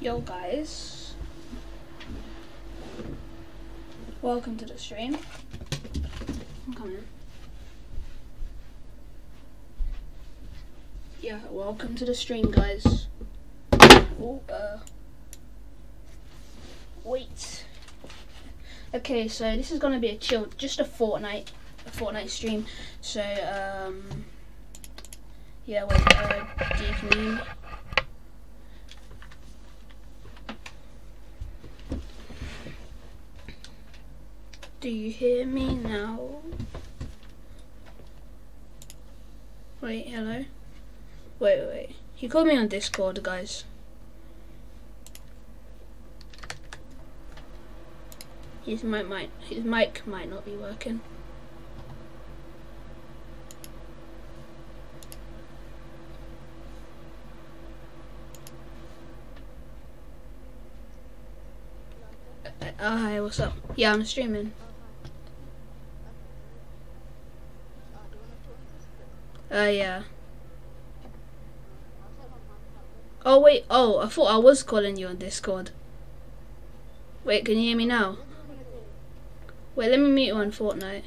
Yo guys, welcome to the stream. I'm coming. Yeah, welcome to the stream, guys. Oh, uh, wait. Okay, so this is gonna be a chill, just a Fortnite, a Fortnite stream. So, um, yeah, wait, uh, Do you hear me now? Wait, hello? Wait, wait. He called me on Discord, guys. His mic might his mic might not be working. Uh, hi, what's up? Yeah, I'm streaming. Uh, yeah. Oh, wait. Oh, I thought I was calling you on Discord. Wait, can you hear me now? Wait, let me meet you on Fortnite.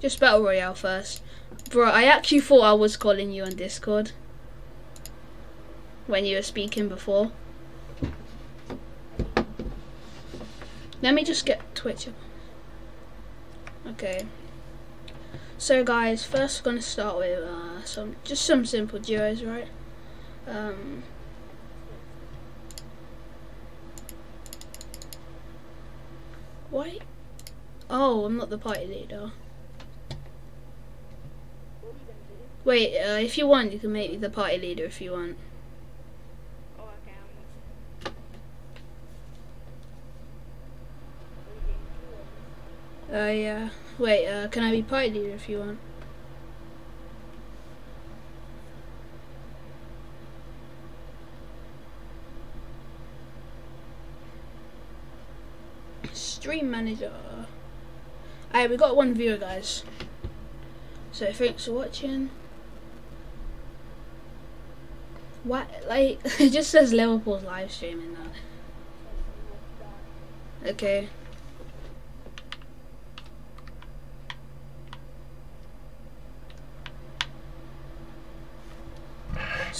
Just Battle Royale first. Bro, I actually thought I was calling you on Discord. When you were speaking before. Let me just get Twitch. Okay. So guys, first we're gonna start with uh, some just some simple duos, right? Um, why? Oh, I'm not the party leader. Wait, uh, if you want, you can make me the party leader if you want. Uh, yeah. Wait, uh, can I be party leader if you want? Stream manager. Alright, we got one viewer, guys. So thanks for watching. What? Like, it just says Liverpool's live streaming now. Okay.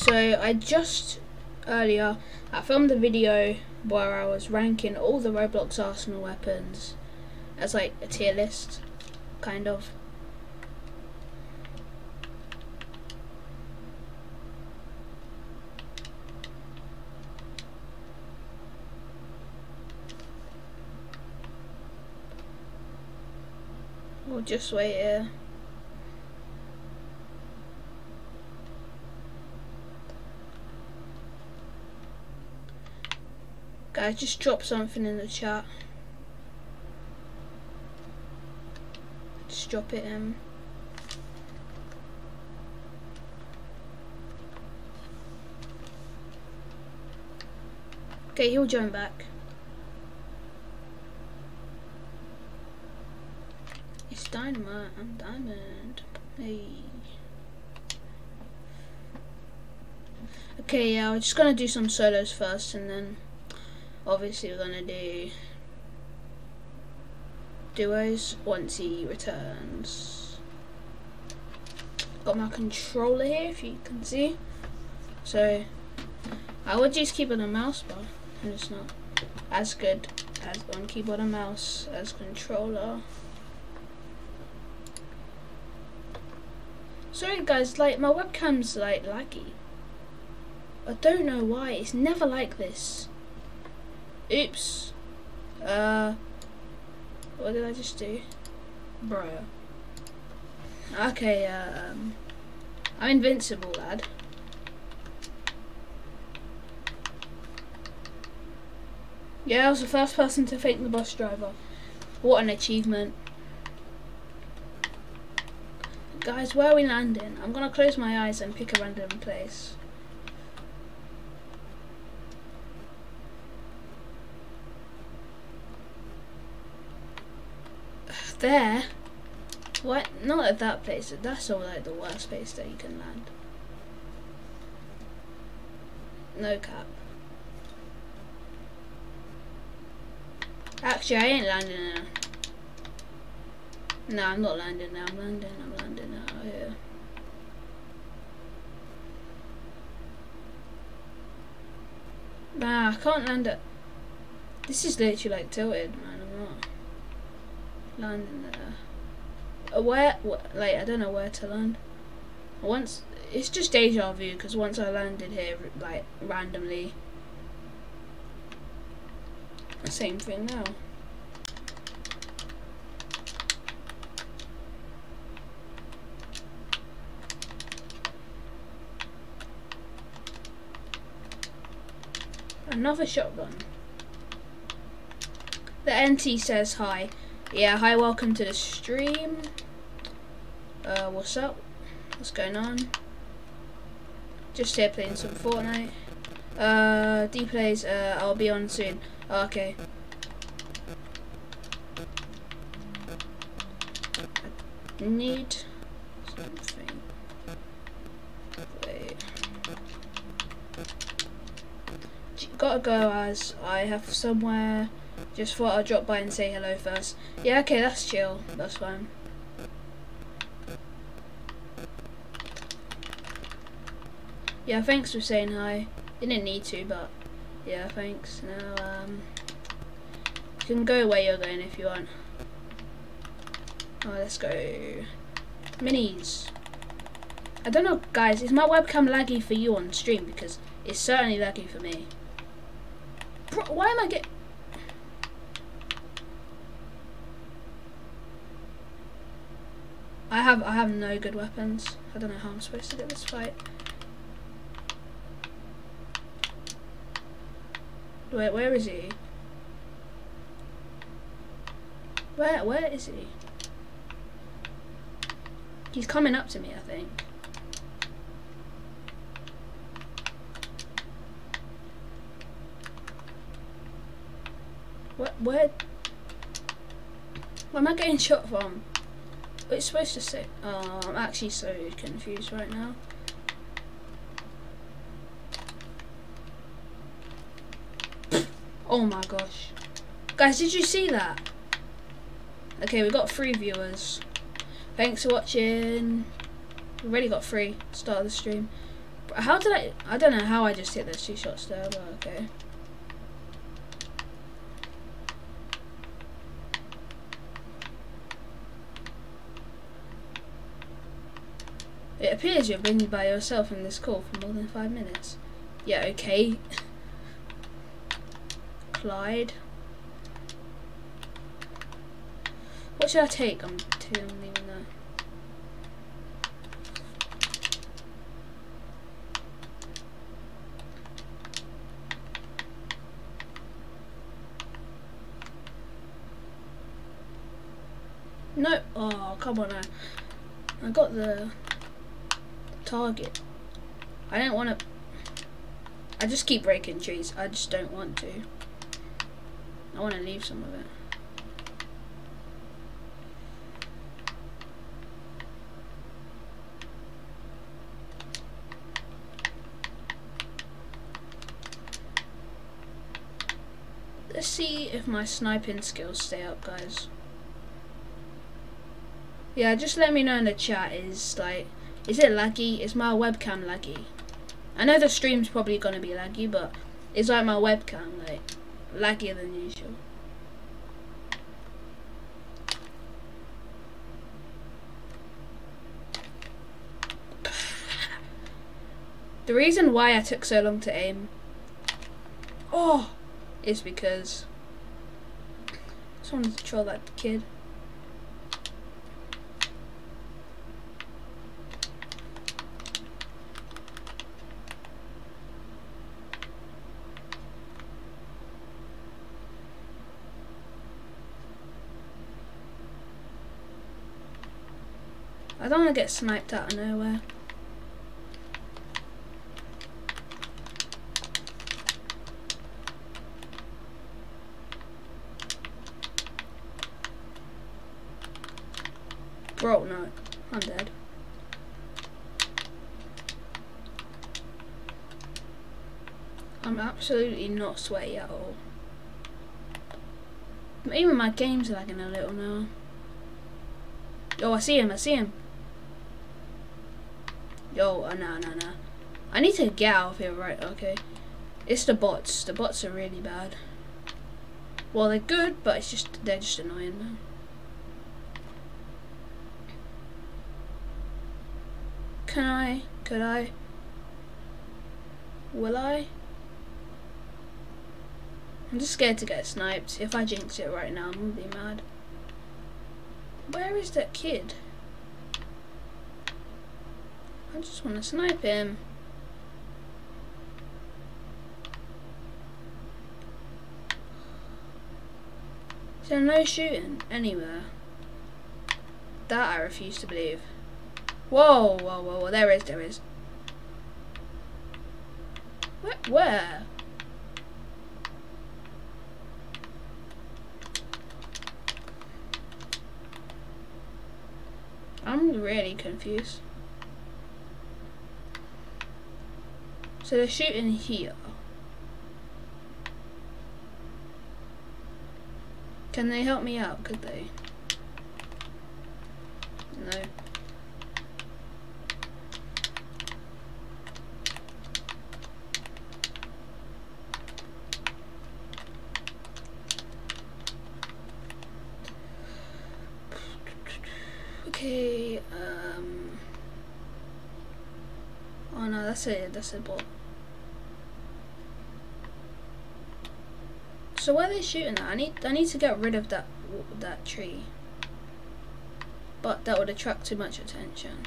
So I just earlier I filmed a video where I was ranking all the Roblox Arsenal weapons as like a tier list, kind of. We'll just wait here. Just drop something in the chat. Just drop it in. Okay, he'll join back. It's dynamite, I'm diamond. Hey. Okay, yeah, we're just gonna do some solos first and then obviously we're gonna do duos once he returns. Got my controller here if you can see. So I would just keyboard a mouse but it's not as good as on keyboard and mouse as controller. Sorry guys, like my webcam's like laggy. I don't know why, it's never like this. Oops. Uh, what did I just do? Bro. Okay, um, I'm invincible, lad. Yeah, I was the first person to fake the bus driver. What an achievement. Guys, where are we landing? I'm gonna close my eyes and pick a random place. There. What? Not at that place. That's all like the worst place that you can land. No cap. Actually, I ain't landing now. No, I'm not landing now. I'm landing. I'm landing now. Oh, yeah. Nah, I can't land it. This is literally like tilted, man. I'm not landing there. Where? Wh like, I don't know where to land. Once it's just deja vu because once I landed here, like randomly, same thing now. Another shotgun. The NT says hi. Yeah, hi, welcome to the stream. Uh, what's up? What's going on? Just here playing some Fortnite. Uh, D plays, uh, I'll be on soon. Okay. I need something. Wait. Gotta go as I have somewhere. Just thought I'd drop by and say hello first. Yeah, okay, that's chill. That's fine. Yeah, thanks for saying hi. Didn't need to, but yeah, thanks. Now, um, you can go where you're going if you want. Oh, let's go. Minis. I don't know, guys, is my webcam laggy for you on stream? Because it's certainly laggy for me. Bro, why am I getting... I have I have no good weapons. I don't know how I'm supposed to get this fight. Wait, where is he? Where, where is he? He's coming up to me, I think. What, where? Where am I getting shot from? It's supposed to say. Oh, I'm actually so confused right now. Oh my gosh. Guys, did you see that? Okay, we got three viewers. Thanks for watching. We already got three. Start of the stream. How did I... I don't know how I just hit those two shots there, but okay. It appears you've been by yourself in this call for more than five minutes. Yeah, okay. Clyde. What should I take? I'm too even know. No, oh come on! I, I got the target. I don't want to. I just keep breaking trees. I just don't want to. I want to leave some of it. Let's see if my sniping skills stay up, guys. Yeah, just let me know in the chat is like, is it laggy? Is my webcam laggy? I know the stream's probably gonna be laggy, but it's like my webcam, like, laggier than usual. The reason why I took so long to aim oh is because someone to troll that kid. I don't want to get sniped out of nowhere. Bro, no. I'm dead. I'm absolutely not sweaty at all. Even my game's lagging a little now. Oh, I see him, I see him. Yo, uh, no, no, no. I need to get out of here, right, okay. It's the bots. The bots are really bad. Well, they're good, but it's just, they're just annoying, man. Can I? Could I? Will I? I'm just scared to get sniped. If I jinx it right now, I'm gonna be mad. Where is that kid? I just want to snipe him. There no shooting anywhere? That I refuse to believe. Whoa, whoa, whoa, whoa, there is, there is. Where? Where? I'm really confused. So they're shooting here. Can they help me out? Could they? No. Okay, um... Oh it, that's. So where are they shooting at? I need, I need to get rid of that, that tree. But that would attract too much attention.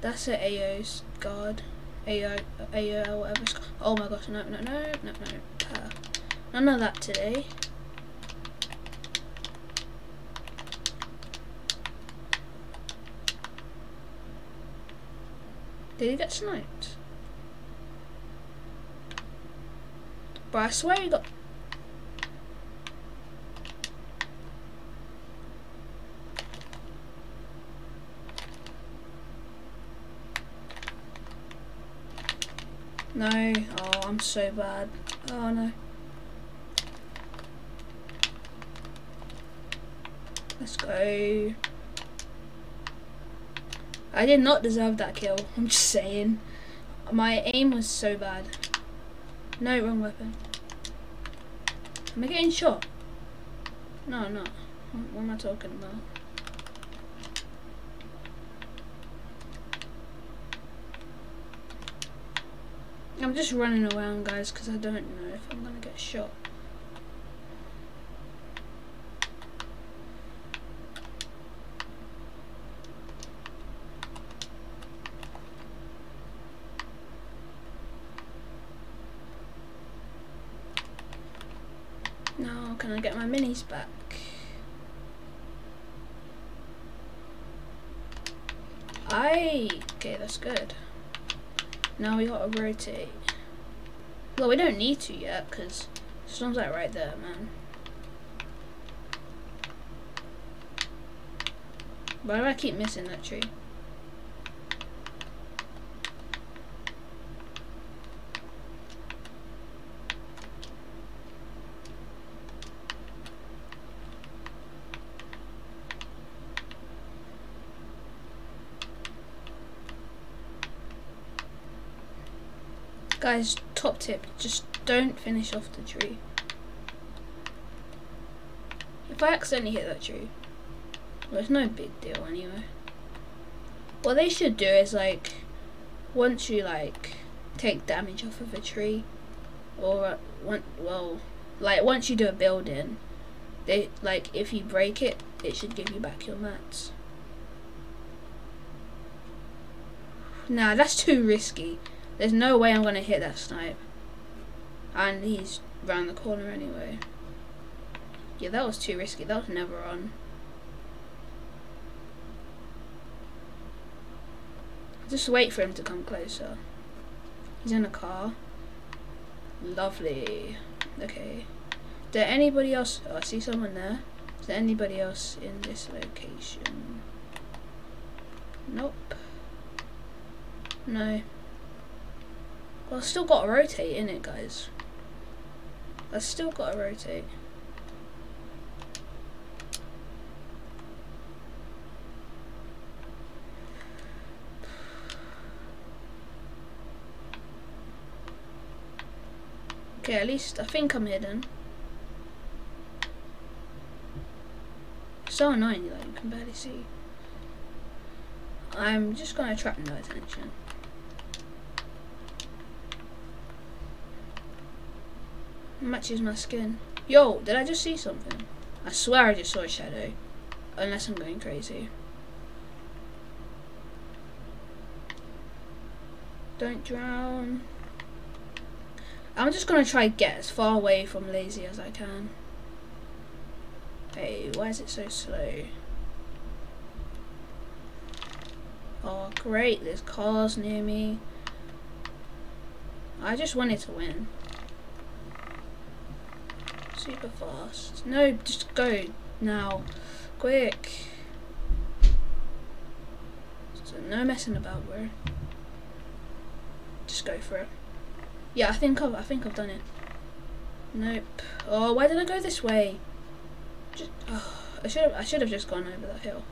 That's an AO's guard. AO, AO, whatever Oh my gosh, no, no, no, no, no. Uh, none of that today. Did he get sniped? But I swear he got... No. Oh, I'm so bad. Oh no. Let's go. I did not deserve that kill. I'm just saying. My aim was so bad. No, wrong weapon. Am I getting shot? No, I'm not. What am I talking about? I'm just running around, guys, because I don't know if I'm going to get shot. Now, can Back? I okay, that's good. Now we gotta rotate. Well, we don't need to yet because storm's like right there, man. Why do I keep missing that tree? Guys, top tip, just don't finish off the tree. If I accidentally hit that tree, well, it's no big deal anyway. What they should do is like, once you like take damage off of a tree, or uh, one, well, like once you do a building, they like if you break it, it should give you back your mats. Nah, that's too risky. There's no way I'm going to hit that snipe. And he's round the corner anyway. Yeah, that was too risky. That was never on. Just wait for him to come closer. He's in a car. Lovely. Okay. Is there anybody else? Oh, I see someone there. Is there anybody else in this location? Nope. No. Well, still got to rotate in it, guys. I still gotta rotate. Okay, at least I think I'm hidden. So annoying that you can barely see. I'm just gonna attract no attention. Matches my skin. Yo, did I just see something? I swear I just saw a shadow. Unless I'm going crazy. Don't drown. I'm just gonna try get as far away from lazy as I can. Hey, why is it so slow? Oh great, there's cars near me. I just wanted to win. Super fast. No, just go now. Quick. So no messing about, bro. Just go for it. Yeah, I think I've I think I've done it. Nope. Oh, why did I go this way? Just, oh, I should have I should have just gone over that hill.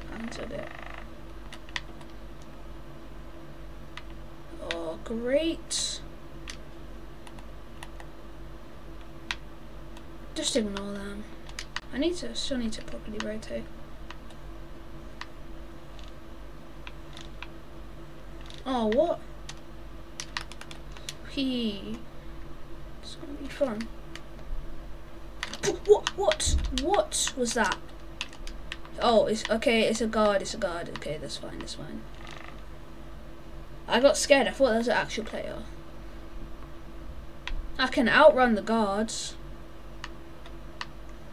Oh, great. Just ignore them. I need to still need to properly rotate. Oh, what? He. It's gonna be fun. What? What? What was that? Oh, it's okay. It's a guard. It's a guard. Okay, that's fine. That's fine. I got scared. I thought that was an actual player. I can outrun the guards.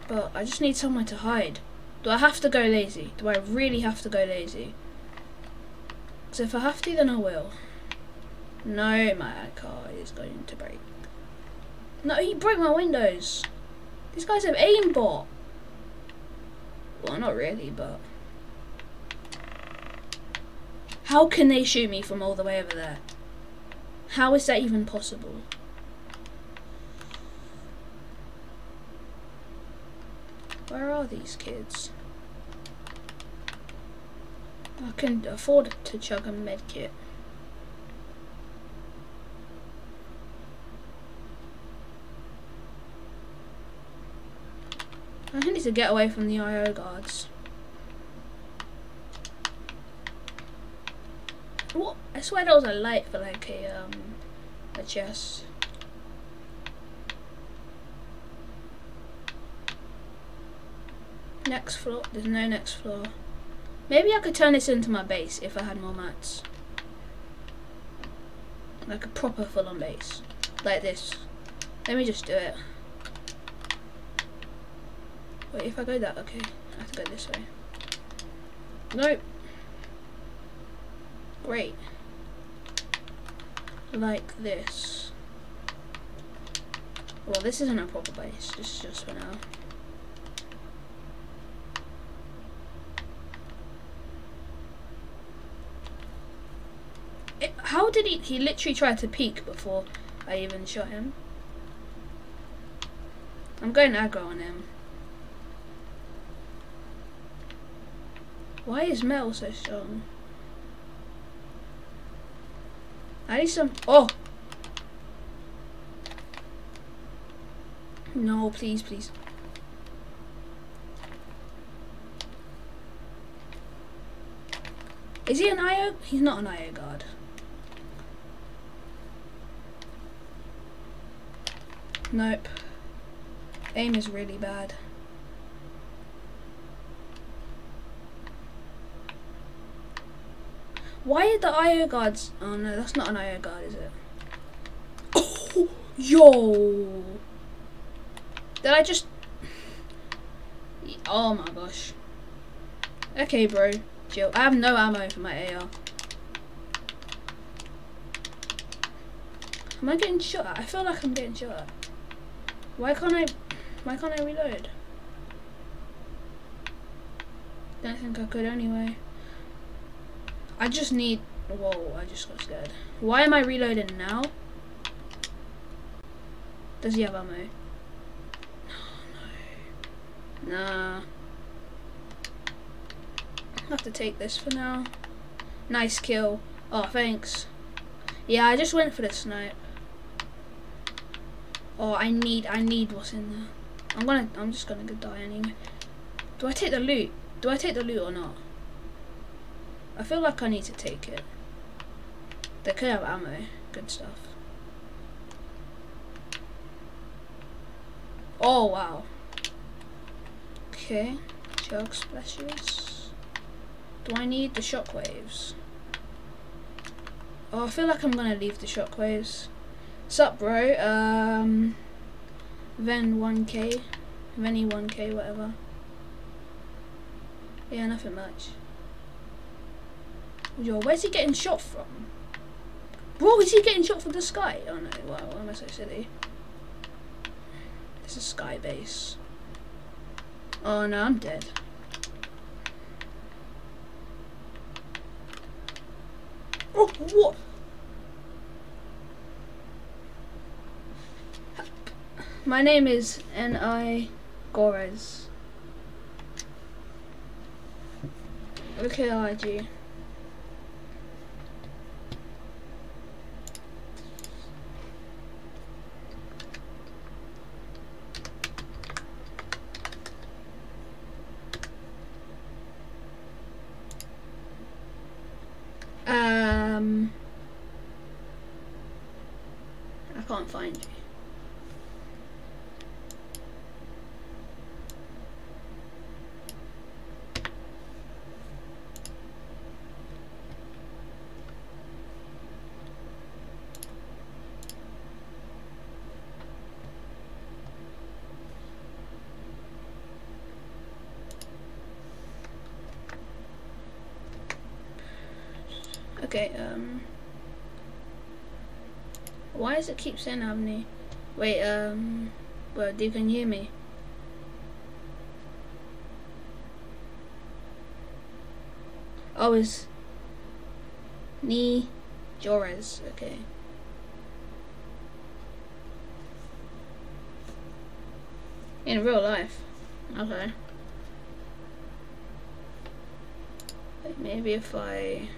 But I just need somewhere to hide. Do I have to go lazy? Do I really have to go lazy? Because if I have to, then I will. No, my car is going to break. No, he broke my windows. These guys have aimbot. Well, not really, but... How can they shoot me from all the way over there? How is that even possible? Where are these kids? I can afford to chug a medkit. I need to get away from the IO guards. What? I swear there was a light for like a um a chest. Next floor. There's no next floor. Maybe I could turn this into my base if I had more mats. Like a proper full-on base. Like this. Let me just do it. Wait, if I go that, okay. I have to go this way. Nope. Great. Like this. Well, this isn't a proper base. This is just for now. How did he, he literally tried to peek before I even shot him. I'm going aggro on him. Why is metal so strong? I need some, oh! No, please, please. Is he an IO? He's not an IO guard. Nope. Aim is really bad. Why are the IO guards? Oh no, that's not an IO guard, is it? Oh, yo! Did I just? Oh my gosh. Okay, bro. Chill. I have no ammo for my AR. Am I getting shot at? I feel like I'm getting shot at. Why can't I, why can't I reload? Don't think I could anyway. I just need, whoa, I just got scared. Why am I reloading now? Does he have ammo? Nah. I have to take this for now. Nice kill. Oh, thanks. Yeah, I just went for the snipe. Oh, I need, I need what's in there. I'm gonna, I'm just gonna go die anyway. Do I take the loot? Do I take the loot or not? I feel like I need to take it. They could have ammo. Good stuff. Oh, wow. Okay. Chug splashes. Do I need the shockwaves? Oh, I feel like I'm gonna leave the shockwaves. Sup, bro? Um, Ven 1k, Venny 1k, whatever. Yeah, nothing much. Yo, where's he getting shot from? Bro, is he getting shot from the sky? Oh no, wow, why am I so silly? This is sky base. Oh no, I'm dead. Oh, what? My name is N.I. Gores. Okay, IG. Um, I can't find you. Okay, um... Why does it keep saying I have any... Wait, um... Well, do you can hear me? Oh, it's... Ni... Jores, okay. In real life. Okay. Maybe if I...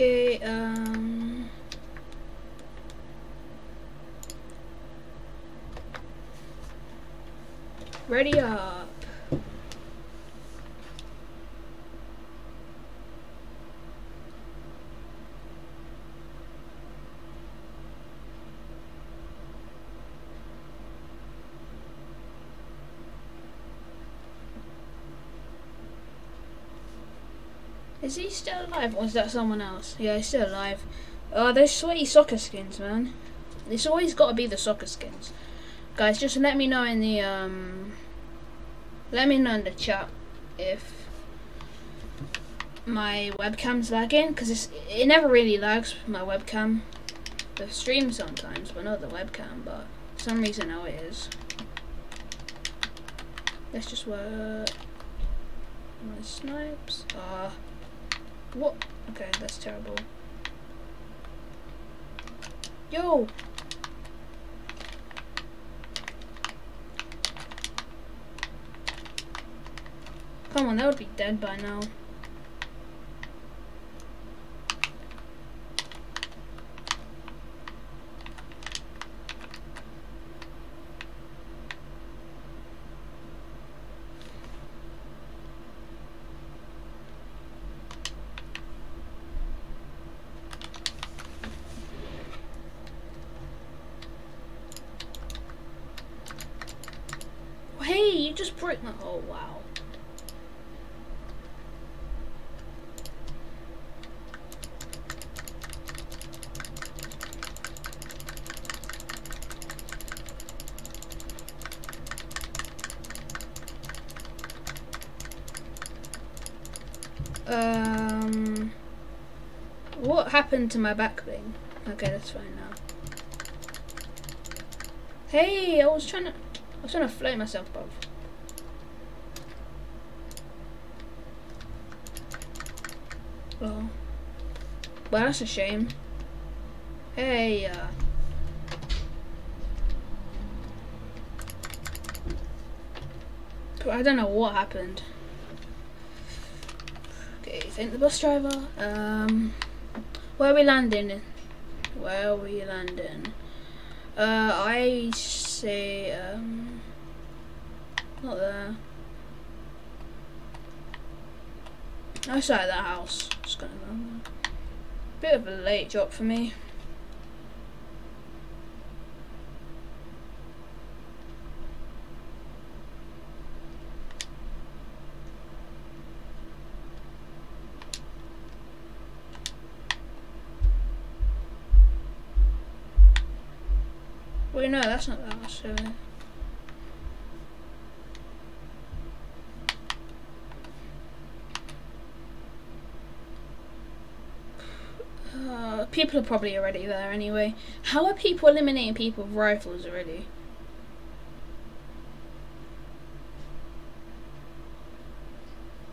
Okay, um... Ready up. Is he still alive or is that someone else? Yeah, he's still alive. Oh, those sweaty soccer skins, man. It's always got to be the soccer skins. Guys, just let me know in the, um... Let me know in the chat if my webcam's lagging, because it never really lags, my webcam. The stream sometimes, but not the webcam, but for some reason now it is. Let's just work. My snipes. Ah. Uh, what? Okay, that's terrible. Yo! Come on, that would be dead by now. Hey, you just break my- oh wow. Um, what happened to my back bling? Okay, that's fine now. Hey, I was trying to. I was trying to float myself above. Oh. Well, that's a shame. Hey, uh... I don't know what happened. Okay, thank the bus driver. Um, where are we landing? Where are we landing? Uh, I say, um, not there. Outside that house. Just gonna land there. Bit of a late drop for me. Wait, no, that's not the house. Uh, people are probably already there anyway. How are people eliminating people with rifles already?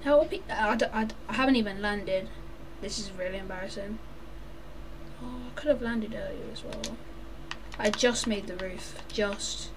How are I, I haven't even landed. This is really embarrassing. Oh, I could have landed earlier as well. I just made the roof. Just.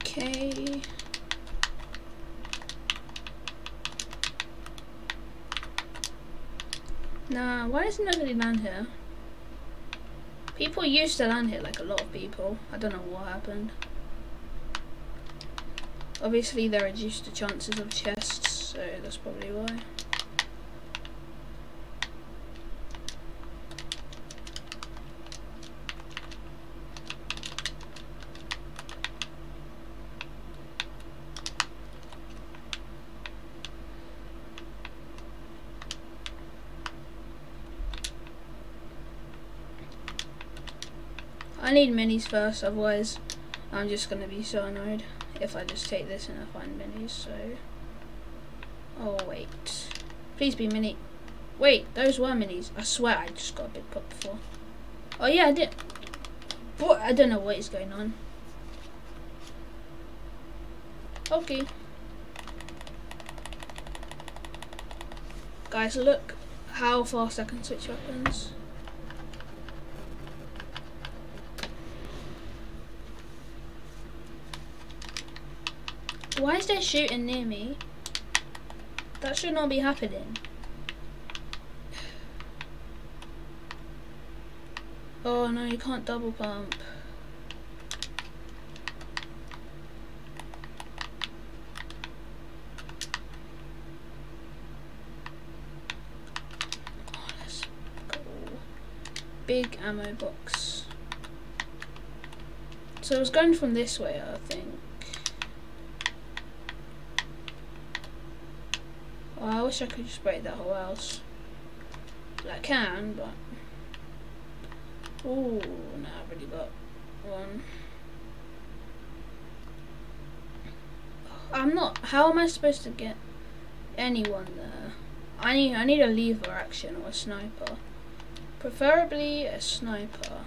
Okay. Does nobody land here? People used to land here, like a lot of people. I don't know what happened. Obviously, they reduced the chances of chests, so that's probably why. I need minis first, otherwise I'm just going to be so annoyed if I just take this and I find minis, so... Oh, wait. Please be mini. Wait, those were minis. I swear I just got a big pop before. Oh, yeah, I did. But I don't know what is going on. Okay. Guys, look how fast I can switch weapons. Why is there shooting near me? That should not be happening. Oh no, you can't double pump. Oh, let's go. Big ammo box. So I was going from this way, I think. I wish I could just break that whole house. Well, I can, but... Oh, no, I've already got one. I'm not... How am I supposed to get anyone there? I need, I need a lever action or a sniper. Preferably a sniper.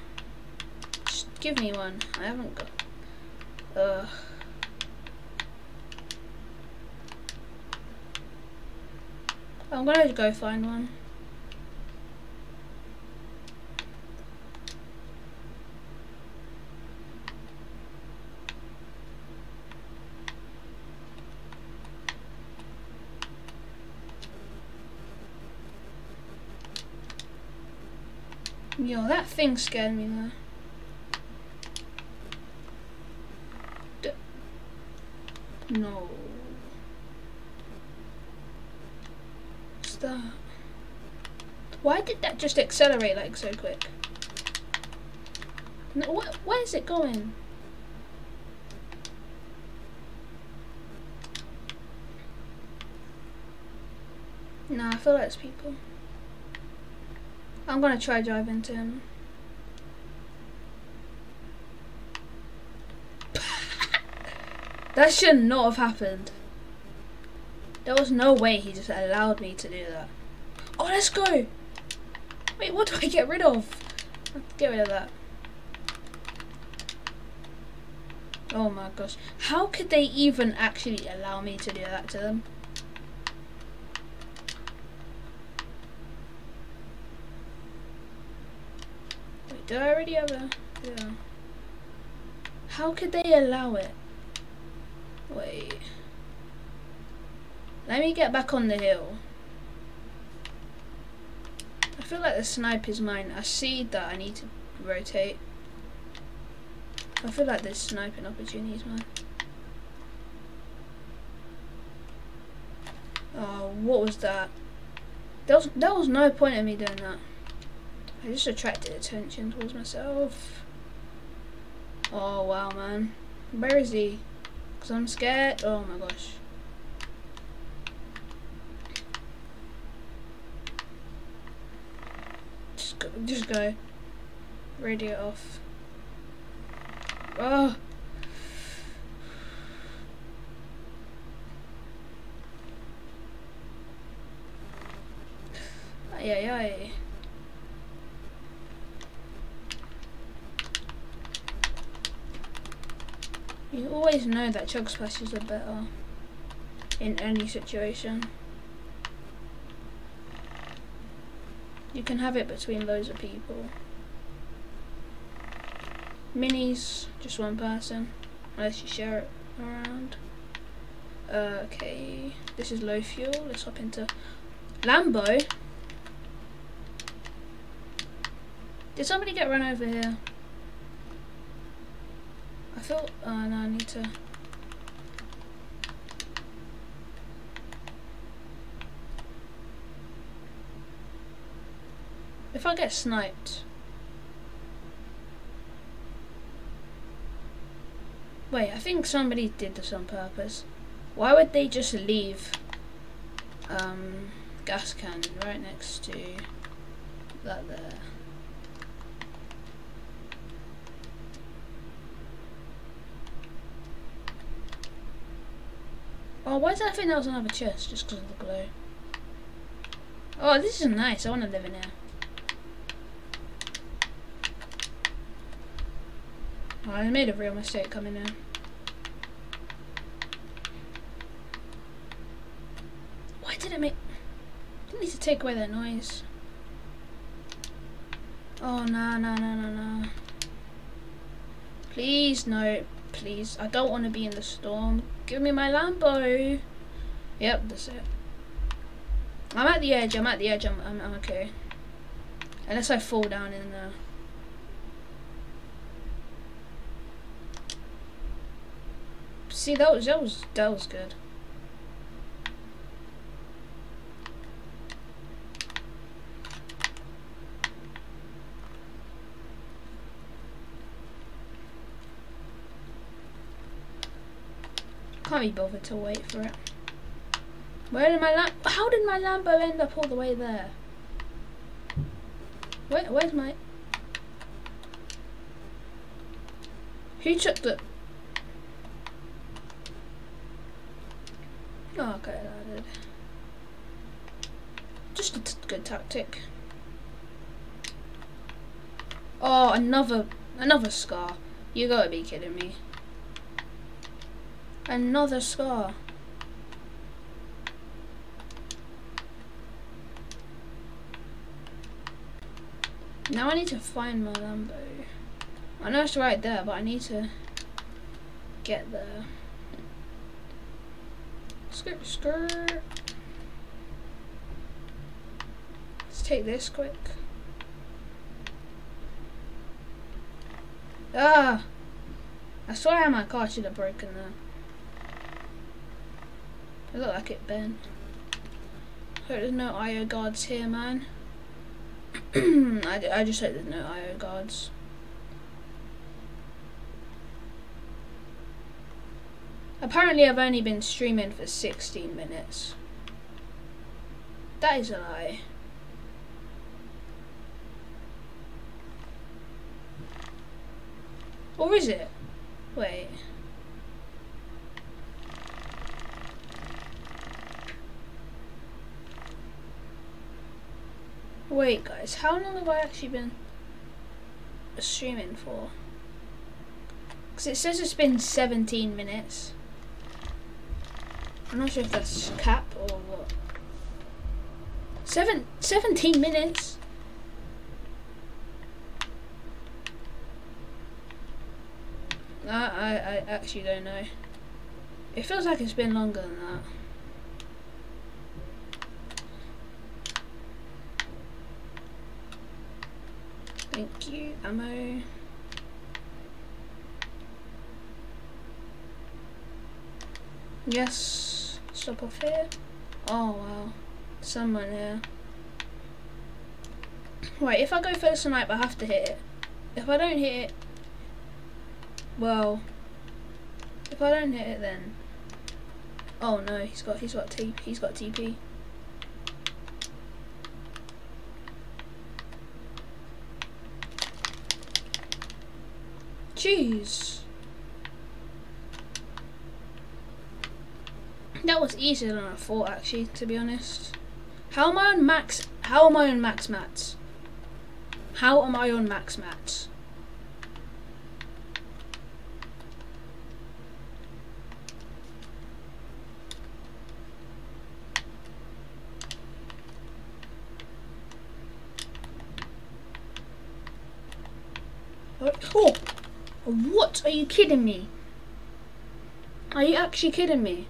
Just give me one. I haven't got... Ugh. I'm gonna go find one. Yo, that thing scared me there. D no. just accelerate like so quick? No, wh where is it going? Nah, I feel like it's people. I'm gonna try driving to him. that should not have happened. There was no way he just allowed me to do that. Oh, let's go! Wait, what do I get rid of? Get rid of that. Oh my gosh. How could they even actually allow me to do that to them? Wait, did I already have a... Yeah. How could they allow it? Wait. Let me get back on the hill. I feel like the snipe is mine. I see that I need to rotate. I feel like there's sniping opportunities, mine. Oh, what was that? There was, there was no point in me doing that. I just attracted attention towards myself. Oh, wow, man. Where is he? Because I'm scared. Oh, my gosh. Just go. Radio off. Oh. Ay, ay. You always know that chug splashes are better in any situation. You can have it between loads of people. Minis, just one person, unless you share it around. Uh, okay, this is low fuel. Let's hop into Lambo. Did somebody get run over here? I thought, Oh no, I need to. If I get sniped. Wait, I think somebody did this on purpose. Why would they just leave um, gas cannon right next to that there? Oh, why did I think that was another chest? Just because of the glow. Oh, this is nice. I want to live in here. Oh, I made a real mistake coming in. Why did it make... I need to take away that noise. Oh, no, no, no, no, no. Please, no. Please. I don't want to be in the storm. Give me my Lambo. Yep, that's it. I'm at the edge. I'm at the edge. I'm, I'm, I'm okay. Unless I fall down in there. See, that was, that was, that was good. Can't be bothered to wait for it. Where did my lamp? How did my Lambo end up all the way there? Where, where's my? Who took the? Okay, that did. Just a good tactic. Oh, another, another scar. You gotta be kidding me. Another scar. Now I need to find my Lambo. I know it's right there, but I need to get there. Skirt. Let's take this quick. Ah! I swear my car should have broken there. It looked like it bent. Hope there's no IO guards here, man. I, I just hope there's no IO guards. Apparently I've only been streaming for 16 minutes. That is a lie. Or is it? Wait. Wait guys, how long have I actually been streaming for? Because it says it's been 17 minutes. I'm not sure if that's cap or what. Seven, 17 minutes? I, I, I actually don't know. It feels like it's been longer than that. Thank you, ammo. Yes, stop off here. Oh wow, someone here. Right, if I go for the snipe, I have to hit it. If I don't hit it, well, if I don't hit it, then oh no, he's got he's got TP. He's got TP. Jeez. That was easier than I thought actually, to be honest. How am I on max how am I on max mats? How am I on max mats? Oh! oh what? Are you kidding me? Are you actually kidding me?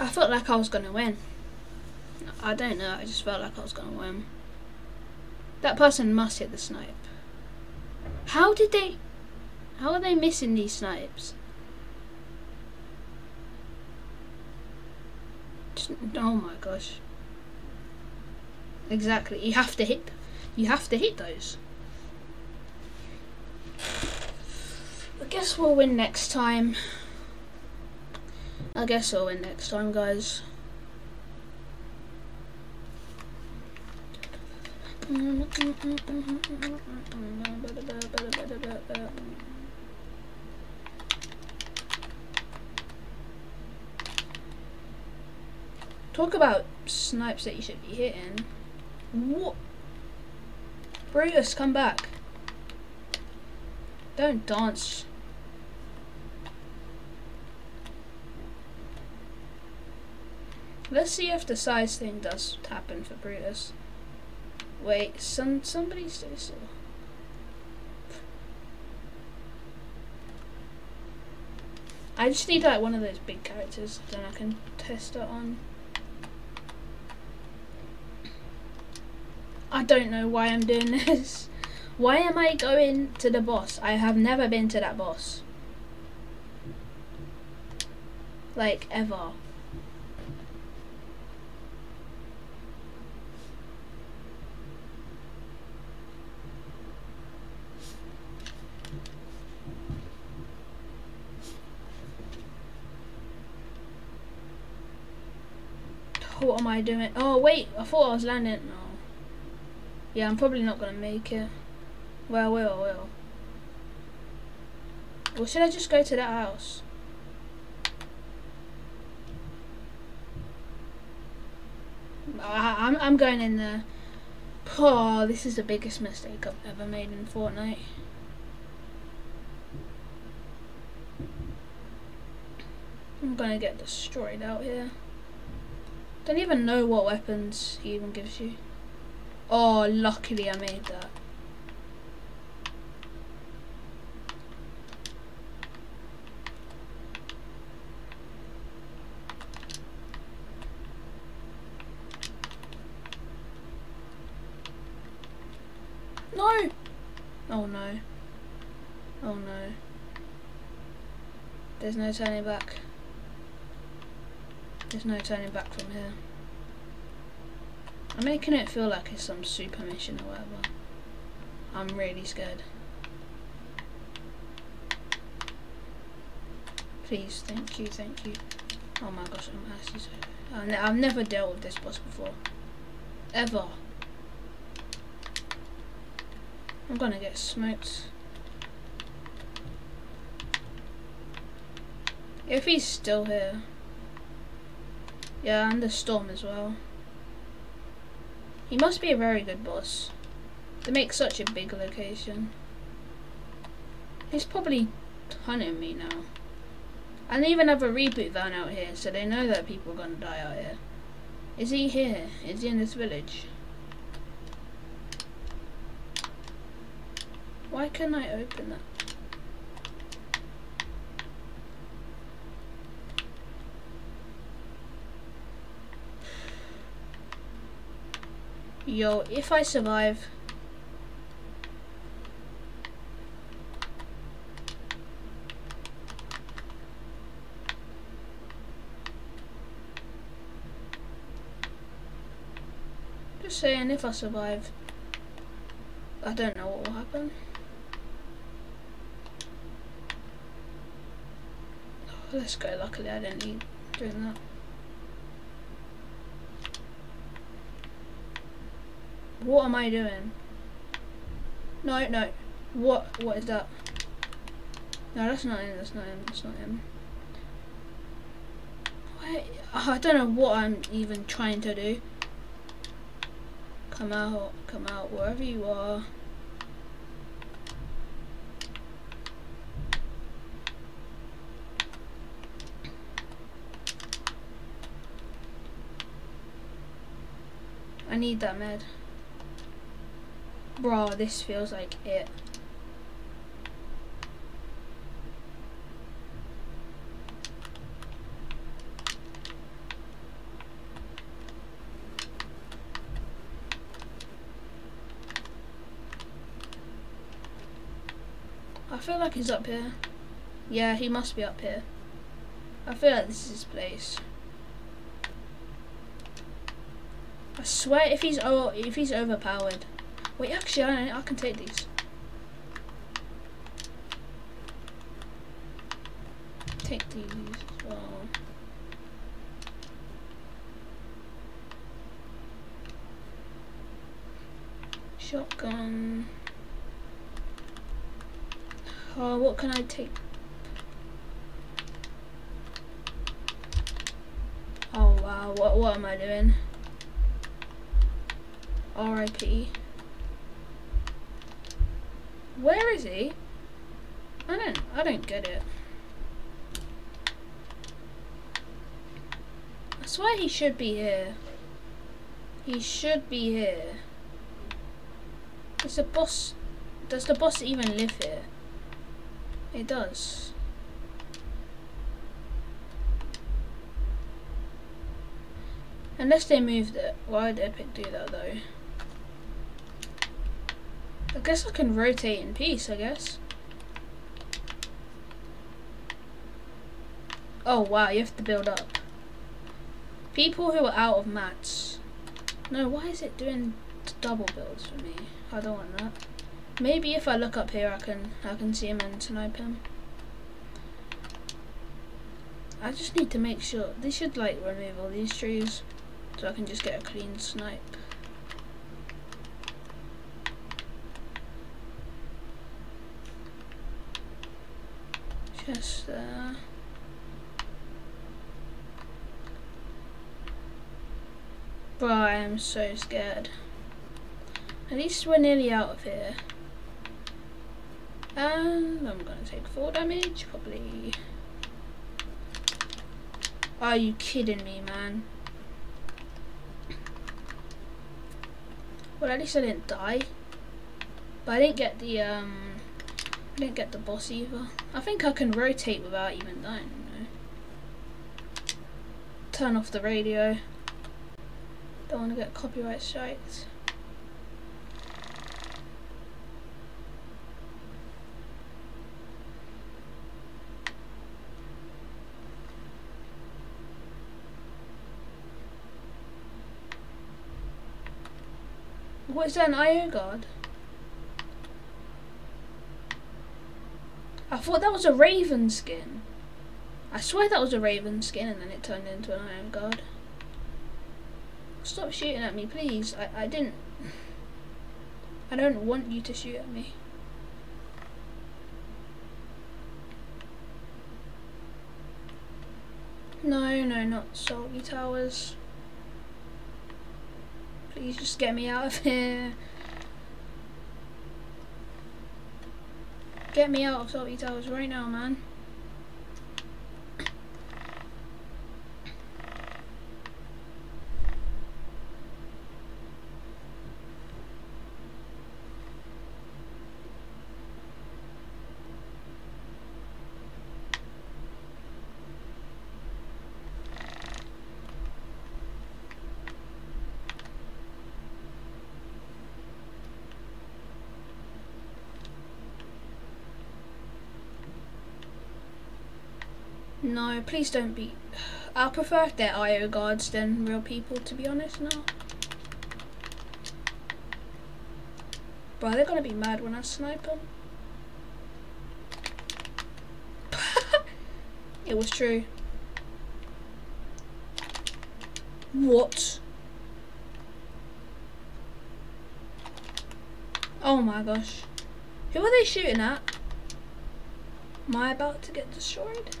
I felt like I was going to win. I don't know, I just felt like I was going to win. That person must hit the snipe. How did they... How are they missing these snipes? Just, oh my gosh. Exactly, you have to hit... You have to hit those. I guess we'll win next time. I guess I'll win next time, guys. Talk about snipes that you should be hitting. What? Brutus, come back. Don't dance. Let's see if the size thing does happen for Brutus. Wait, some somebody stay still. I just need like one of those big characters, then I can test it on. I don't know why I'm doing this. Why am I going to the boss? I have never been to that boss. Like, ever. What am I doing? Oh wait, I thought I was landing. No. Yeah, I'm probably not gonna make it. Well, will, I will. Or should I just go to that house? I, I'm, I'm going in there. Oh, this is the biggest mistake I've ever made in Fortnite. I'm gonna get destroyed out here. Don't even know what weapons he even gives you. Oh, luckily I made that. No! Oh no. Oh no. There's no turning back. There's no turning back from here. I'm making it feel like it's some super mission or whatever. I'm really scared. Please, thank you, thank you. Oh my gosh, I'm actually so. I've never dealt with this boss before. Ever. I'm gonna get smoked. If he's still here. Yeah, and the storm as well. He must be a very good boss. To make such a big location. He's probably hunting me now. And they even have a reboot van out here, so they know that people are gonna die out here. Is he here? Is he in this village? Why can not I open that? Yo, if I survive... Just saying, if I survive, I don't know what will happen. Oh, let's go, luckily I didn't need doing that. What am I doing? No, no. What? What is that? No, that's not him. That's not him. That's not him. Wait, I don't know what I'm even trying to do. Come out. Come out. Wherever you are. I need that med. Bro, this feels like it. I feel like he's up here. Yeah, he must be up here. I feel like this is his place. I swear if he's oh if he's overpowered. Wait, actually, I, I can take these. Take these as well. Shotgun. Oh, what can I take? Oh wow, what what am I doing? R.I.P. Where is he? I don't Get it. I swear he should be here. He should be here. Does the boss does the boss even live here? It does. Unless they moved it. Why did Epic do that though? I guess I can rotate in peace, I guess. Oh wow, you have to build up. People who are out of mats. No, why is it doing double builds for me? I don't want that. Maybe if I look up here I can I can see him and snipe him. I just need to make sure they should like remove all these trees so I can just get a clean snipe. Just there. Bro, I am so scared. At least we're nearly out of here. And I'm gonna take four damage, probably. Are you kidding me, man? Well, at least I didn't die. But I didn't get the, um, I didn't get the boss either. I think I can rotate without even dying. You know? Turn off the radio. Don't want to get copyright strikes. What is that, an IO guard? I thought that was a raven skin. I swear that was a raven skin and then it turned into an iron guard. Stop shooting at me, please. I, I didn't... I don't want you to shoot at me. No, no, not salty towers. Please just get me out of here. Get me out of salty towers right now, man. No, please don't be. I prefer if they're IO guards than real people, to be honest now. But they're gonna be mad when I snipe them. it was true. What? Oh my gosh. Who are they shooting at? Am I about to get destroyed?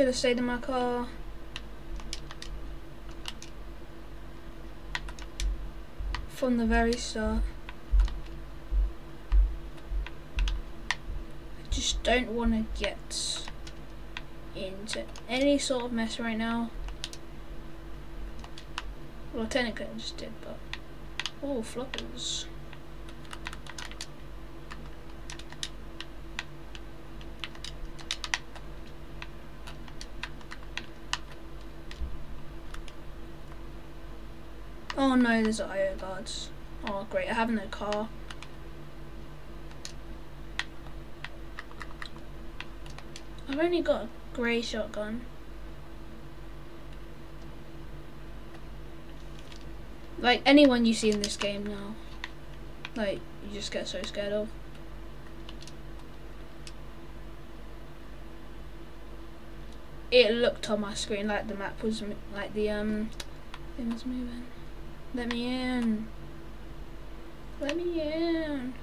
Should have stayed in my car. From the very start. I just don't want to get into any sort of mess right now. Well, technically I just did, but... Oh, floppers. Oh no, there's IO guards. Oh great, I have no car. I've only got a grey shotgun. Like anyone you see in this game now, like you just get so scared of. It looked on my screen like the map was like the um thing was moving. Let me in. Let me in.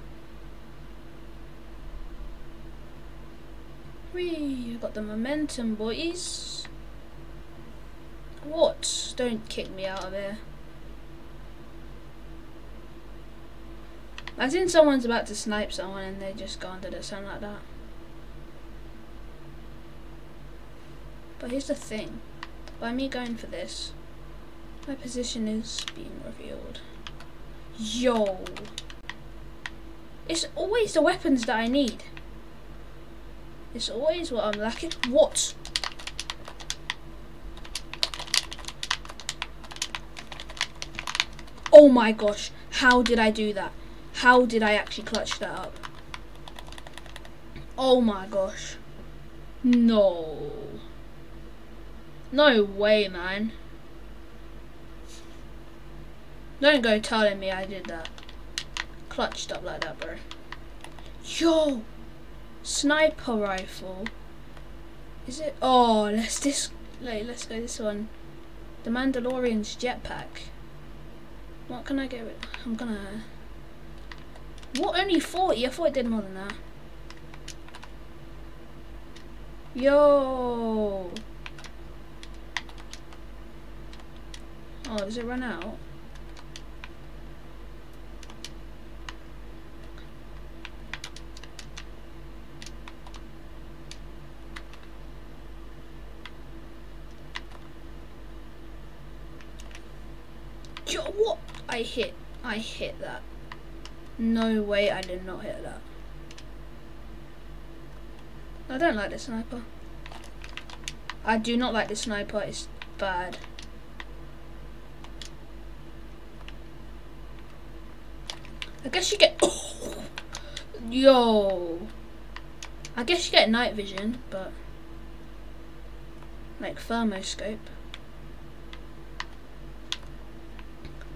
We got the momentum, boys. What? Don't kick me out of here. Imagine someone's about to snipe someone and they just go under the sun like that. But here's the thing. By me going for this, my position is being revealed. Yo. It's always the weapons that I need. It's always what I'm lacking. What? Oh my gosh. How did I do that? How did I actually clutch that up? Oh my gosh. No. No way, man. Don't go telling me I did that. Clutched up like that, bro. Yo! Sniper rifle. Is it? Oh, let's this. Like, let's go this one. The Mandalorian's jetpack. What can I get with? I'm gonna. What? Only 40? I thought it did more than that. Yo! Oh, does it run out? what? I hit. I hit that. No way I did not hit that. I don't like the sniper. I do not like the sniper. It's bad. I guess you get... Oh, yo. I guess you get night vision, but... Like thermoscope.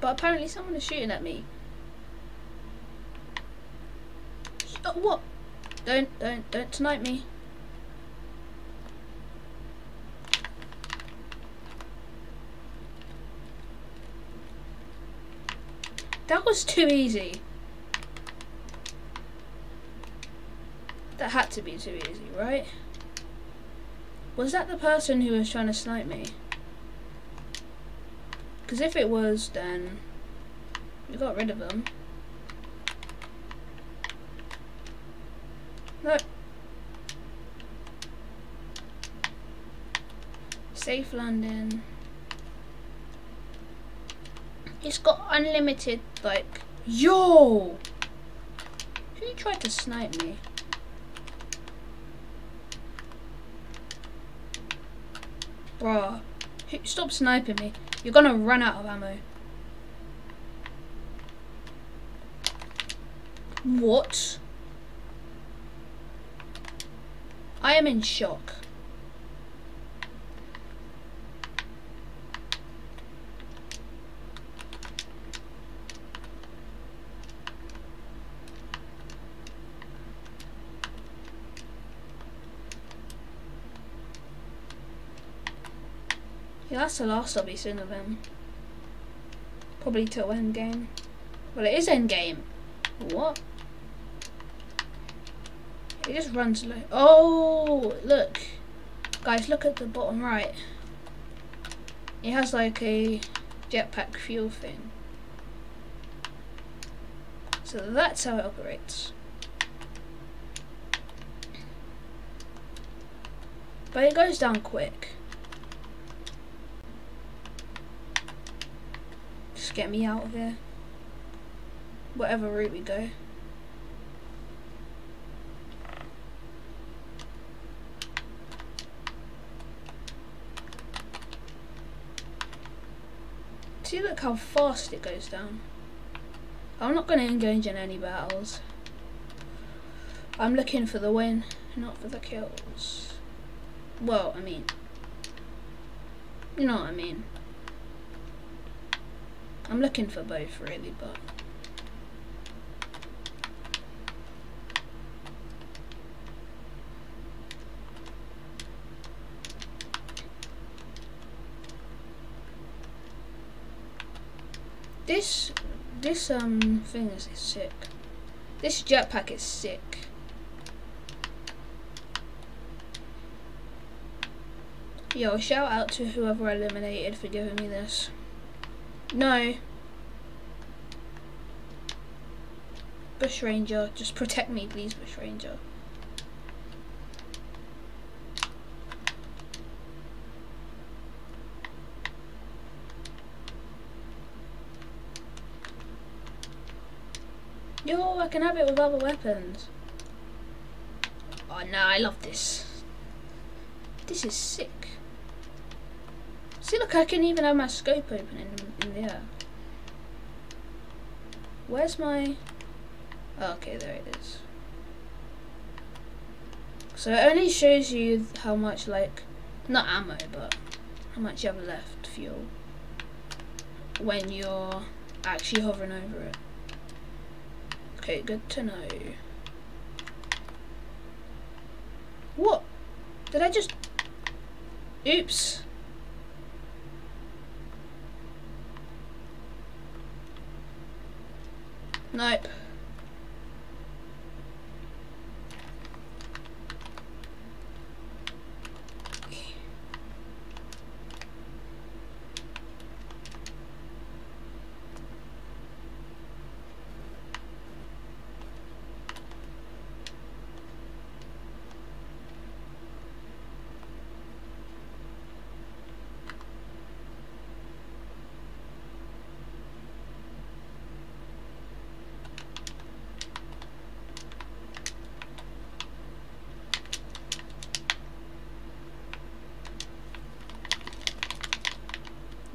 But apparently someone is shooting at me. Uh, what? Don't, don't, don't snipe me. That was too easy. That had to be too easy, right? Was that the person who was trying to snipe me? Because if it was, then we got rid of them. No. Safe landing. It's got unlimited, like, yo! Who tried to snipe me? Bruh. Stop sniping me. You're gonna run out of ammo. What? I am in shock. Yeah, that's the last I'll be seeing of him. Probably till end game. Well, it is end game. What? It just runs low. Oh, look. Guys, look at the bottom right. It has like a jetpack fuel thing. So that's how it operates. But it goes down quick. Just get me out of here. Whatever route we go. See look how fast it goes down. I'm not going to engage in any battles. I'm looking for the win, not for the kills. Well, I mean, you know what I mean. I'm looking for both really, but this this um thing is sick. This jetpack is sick. Yo, shout out to whoever eliminated for giving me this. No. Bush Ranger, just protect me please, Bush Ranger. Yo, I can have it with other weapons. Oh no, I love this. This is sick. See, look, I can even have my scope open in, in the air. Where's my... Oh, okay, there it is. So it only shows you how much, like, not ammo, but how much you have left fuel when you're actually hovering over it. Okay, good to know. What? Did I just... Oops. Nope.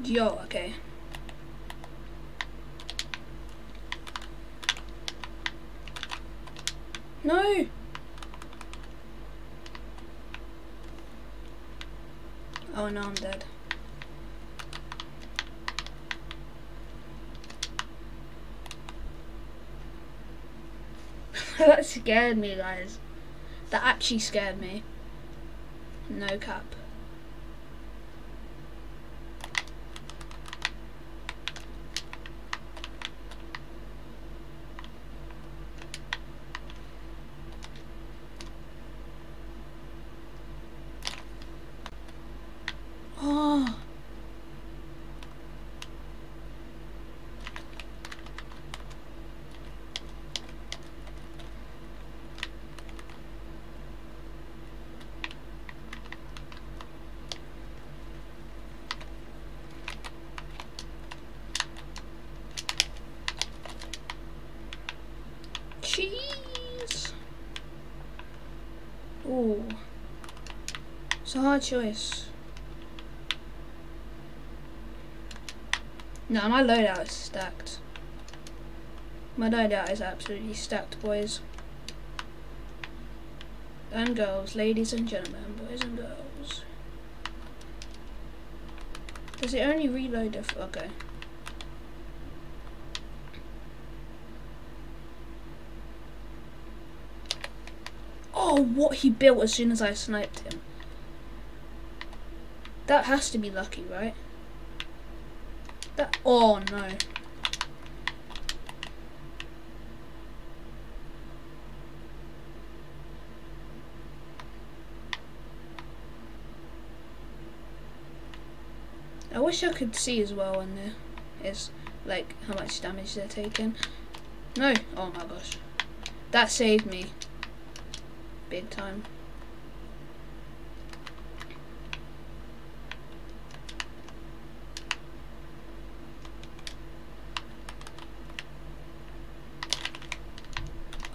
Yo, okay. No! Oh no, I'm dead. that scared me, guys. That actually scared me. No cap. A hard choice. No, my loadout is stacked. My loadout is absolutely stacked, boys. And girls, ladies and gentlemen, boys and girls. Does it only reload if... okay. Oh, what he built as soon as I sniped him. That has to be lucky, right? That. Oh no. I wish I could see as well when there is like how much damage they're taking. No. Oh my gosh. That saved me. Big time.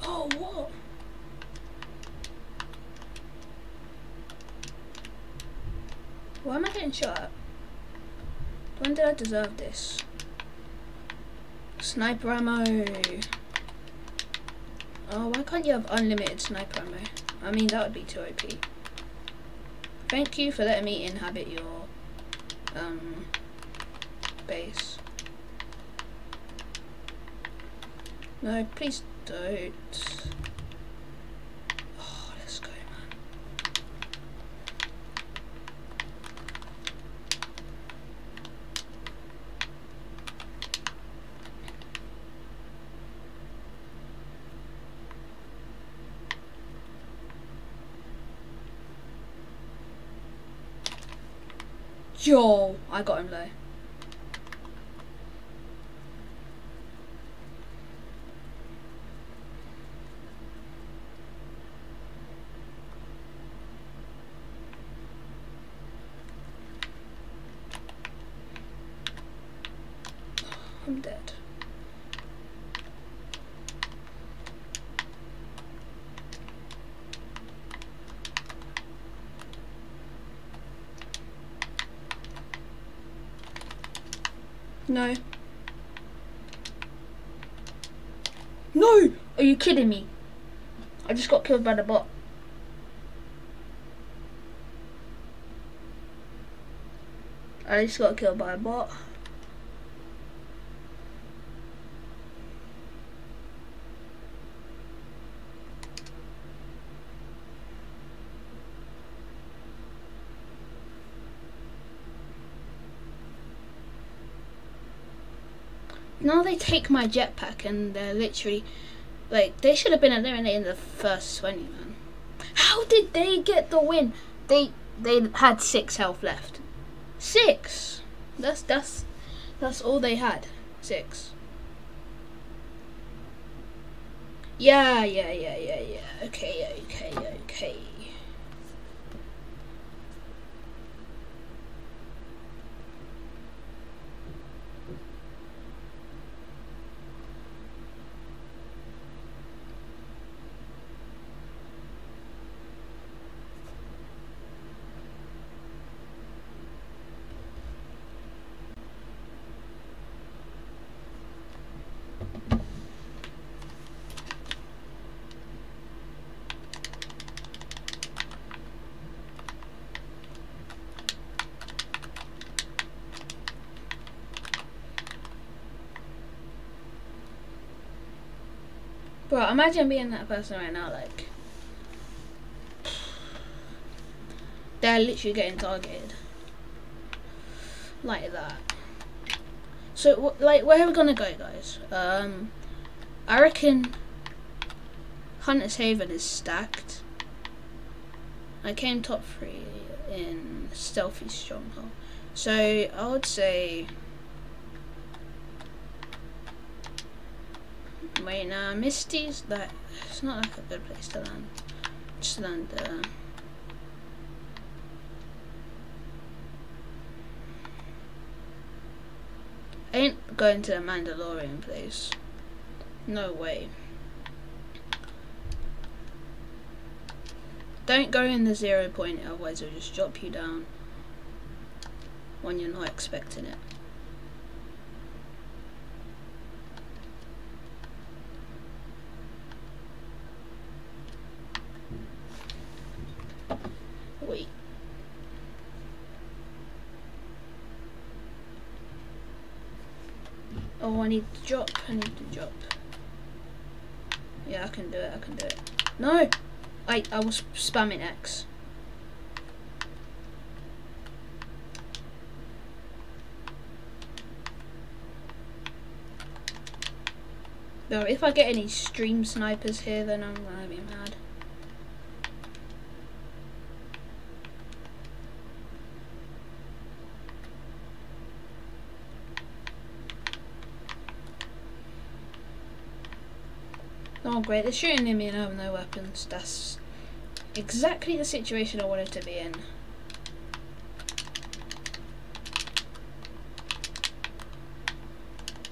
Oh, what? Why am I getting shot at? When did I deserve this? Sniper ammo. Oh, why can't you have unlimited sniper ammo? I mean, that would be too OP. Thank you for letting me inhabit your um, base. No, please don't. Oh, let's go, man. Yo, I got him low. I'm dead. No. No! Are you kidding me? I just got killed by the bot. I just got killed by a bot. Now they take my jetpack and they're literally like they should have been eliminated in the first 20 man. How did they get the win? They they had six health left. Six? That's that's that's all they had. Six. Yeah yeah yeah yeah yeah. Okay okay Bro, imagine being that person right now, like. They're literally getting targeted. Like that. So, like, where are we gonna go, guys? Um, I reckon Hunter's Haven is stacked. I came top three in Stealthy Stronghold. So, I would say Wait, now Misty's that it's not like a good place to land. Just land there. I ain't going to the Mandalorian place. No way. Don't go in the zero point, otherwise it'll just drop you down when you're not expecting it. Oh, I need to drop. I need to drop. Yeah, I can do it. I can do it. No! I, I was spamming X. No, if I get any stream snipers here, then I'm gonna be mad. Great, they're shooting at me and I have no weapons. That's exactly the situation I wanted to be in.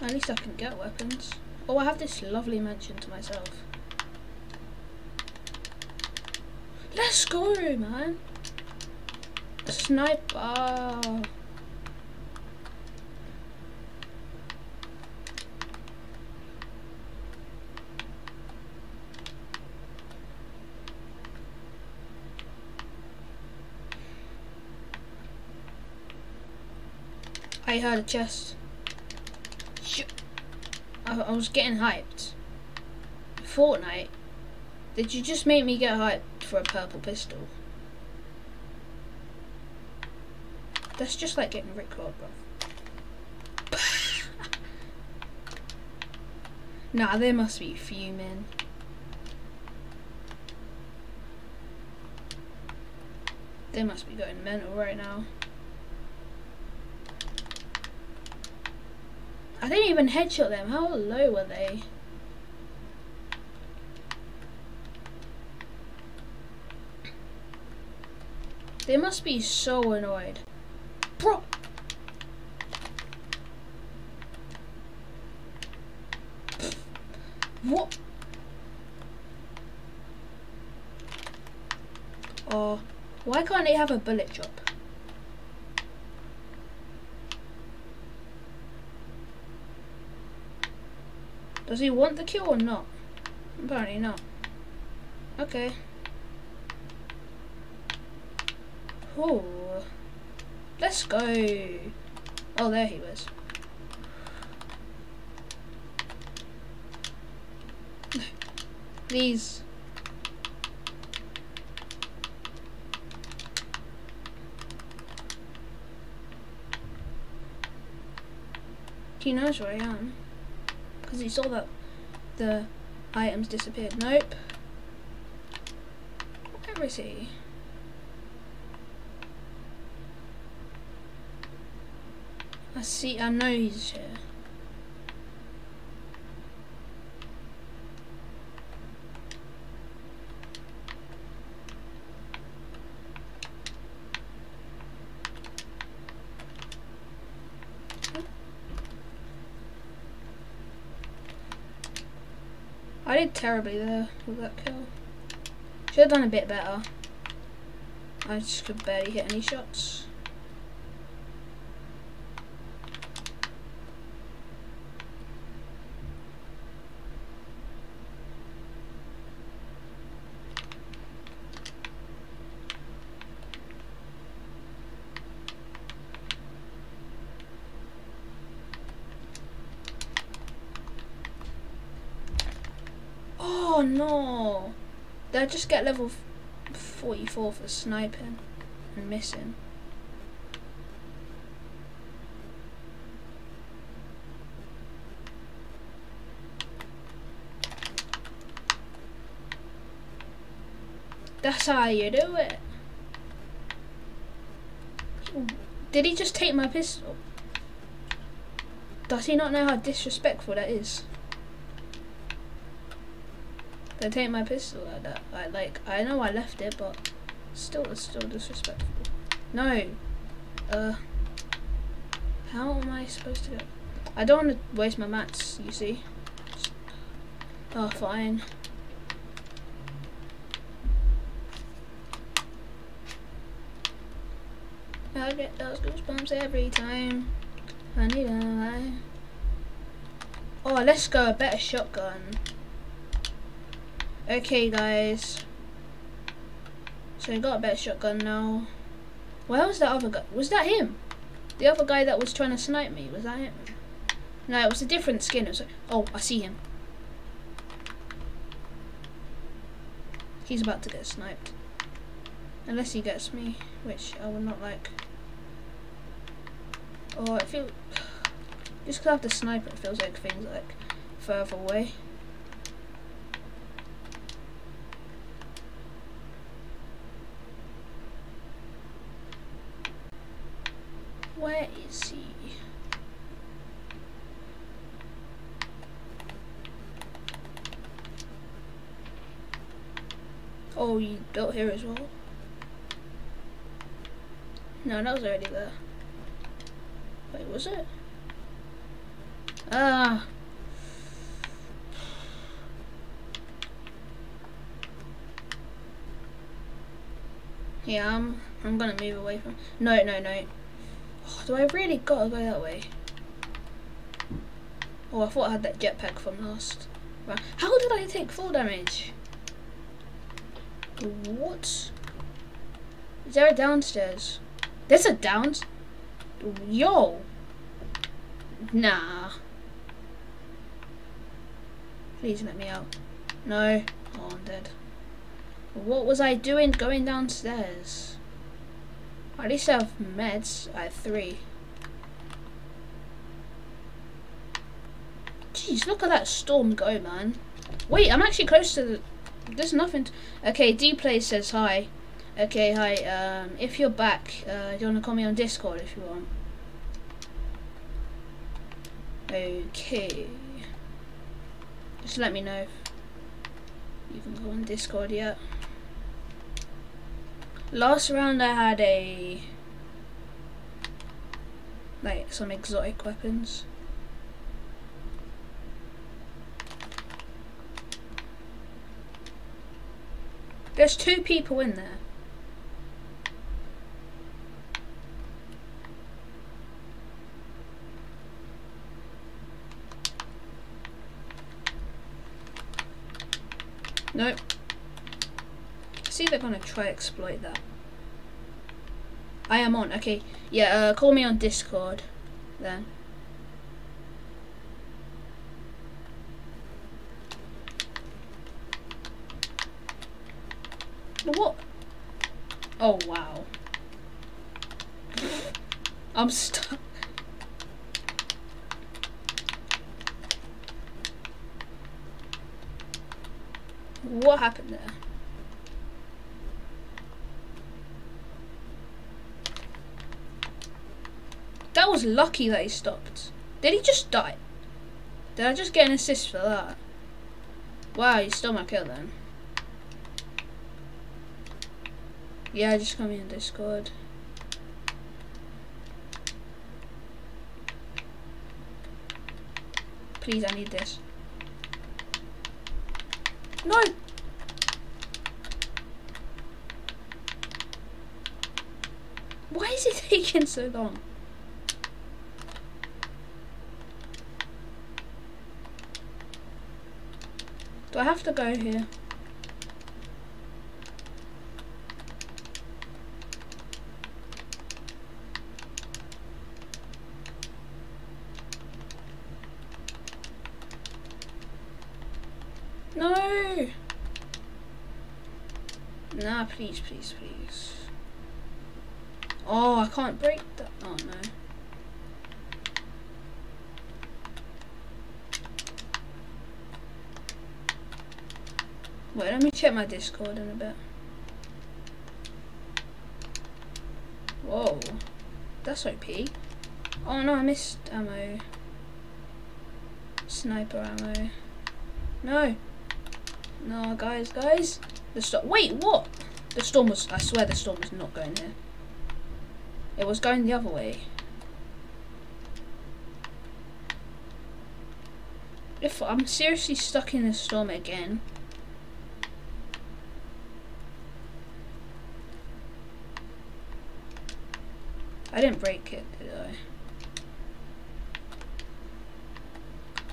At least I can get weapons. Oh, I have this lovely mansion to myself. Let's go, man! Sniper! I heard a chest. I, was getting hyped. Fortnite? Did you just make me get hyped for a purple pistol? That's just like getting rickrolled, bro. nah, they must be fuming. They must be going mental right now. Didn't even headshot them. How low were they? They must be so annoyed. Bro! What? Oh, why can't they have a bullet drop? Does he want the kill or not? Apparently not. Okay. Oh. Let's go. Oh, there he was. Please. He knows where I am because he saw that the items disappeared. Nope. Where is he? I see, I know he's here. Terribly there with that kill. Should have done a bit better. I just could barely hit any shots. I just get level 44 for sniping and missing? That's how you do it. Did he just take my pistol? Does he not know how disrespectful that is? They take my pistol like that. I like I know I left it but still it's still disrespectful. No. Uh how am I supposed to go? I don't want to waste my mats, you see. Oh fine. I get those goosebumps every time. I need a lie. Oh, let's go a better shotgun. Okay, guys. So I got a better shotgun now. Where was that other guy? Was that him? The other guy that was trying to snipe me, was that him? No, it was a different skin. It was oh, I see him. He's about to get sniped. Unless he gets me, which I would not like. Oh, I feel... Just because I have the sniper, it feels like things like further away. Where is he? Oh, you built here as well? No, that was already there. Wait, was it? Ah. Yeah, I'm, I'm gonna move away from... No, no, no. Oh, do I really gotta go that way? Oh, I thought I had that jetpack from last. How did I take full damage? What? Is there a downstairs? There's a downstairs? Yo. Nah. Please let me out. No. Oh, I'm dead. What was I doing going downstairs? At least I have meds. I have three. Jeez, look at that storm go, man. Wait, I'm actually close to the... There's nothing... okay, D-Play says hi. Okay, hi. Um, if you're back, uh, you want to call me on Discord if you want? Okay. Just let me know if you can go on Discord yet. Last round I had a like some exotic weapons. There's two people in there. Nope. See they're gonna try exploit that. I am on, okay. Yeah, uh, call me on Discord then. What? Oh, wow. I'm stuck. What happened there? That was lucky that he stopped. Did he just die? Did I just get an assist for that? Wow, you stole my kill then. Yeah, just come in Discord. Please, I need this. No! Why is it taking so long? I have to go here? No! Nah, please, please, please. Oh, I can't break that. Oh, no. Wait, let me check my Discord in a bit. Whoa. That's OP. Oh no, I missed ammo. Sniper ammo. No. No, guys, guys. The storm. Wait, what? The storm was. I swear the storm was not going here. It was going the other way. If I'm seriously stuck in the storm again. I didn't break it, did I?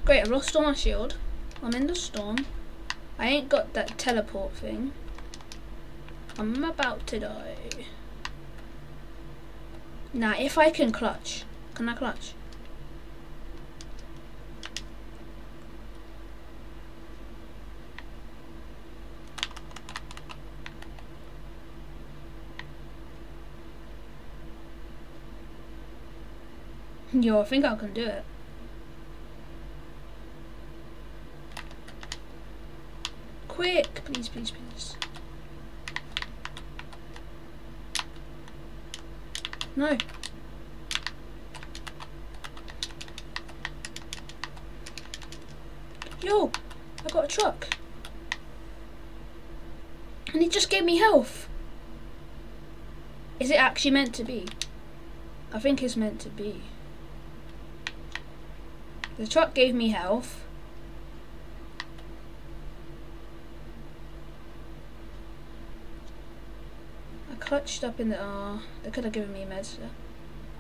Great, I've lost all my shield. I'm in the storm. I ain't got that teleport thing. I'm about to die. Now, if I can clutch. Can I clutch? Yo, I think I can do it. Quick, please, please, please. No. Yo, I got a truck. And it just gave me health. Is it actually meant to be? I think it's meant to be. The truck gave me health. I clutched up in the... Uh, they could have given me meds.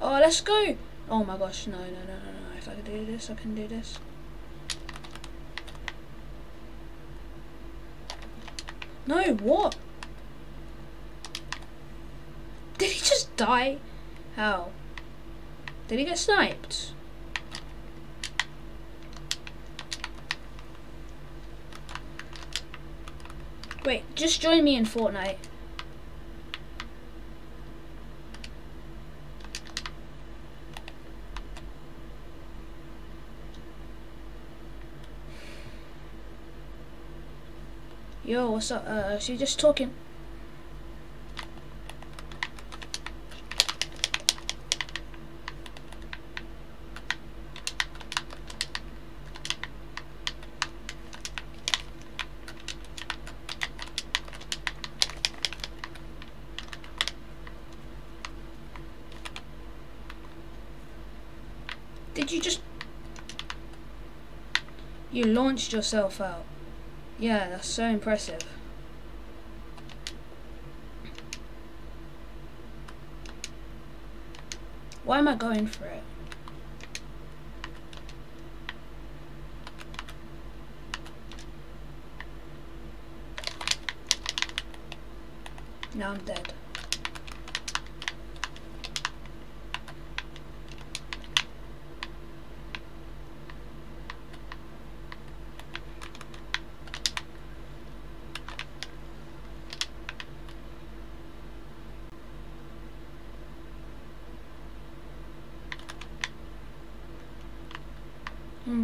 Oh, let's go! Oh my gosh, no, no, no, no, no. If I can do this, I can do this. No, what? Did he just die? How? Did he get sniped? Wait, just join me in Fortnite. Yo, what's up? Uh, so you're just talking? Did you just... You launched yourself out. Yeah, that's so impressive. Why am I going for it? Now I'm dead.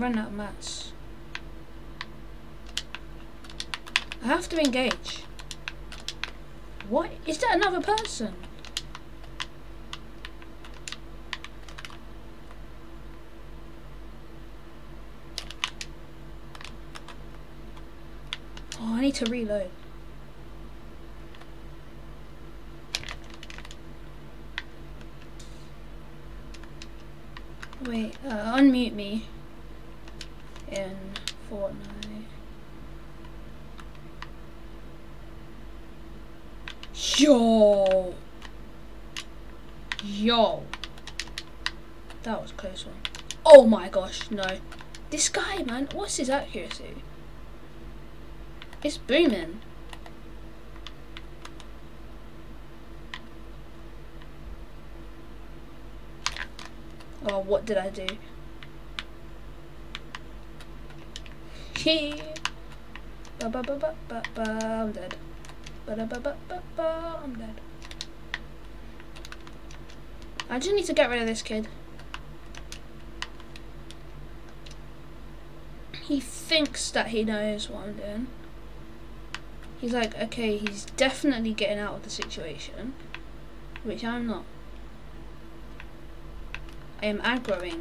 Out of mats. I have to engage. What? Is that another person? Oh, I need to reload. Wait, uh, unmute me in Fortnite. Yo! Yo! That was a close one. Oh my gosh, no. This guy, man, what's his accuracy? It's booming. Oh, what did I do? Ba, ba, ba, ba, ba, ba, I'm dead. Ba-da-ba-ba-ba-ba. I'm dead. I just need to get rid of this kid. He thinks that he knows what I'm doing. He's like, okay, he's definitely getting out of the situation, which I'm not. I am aggroing.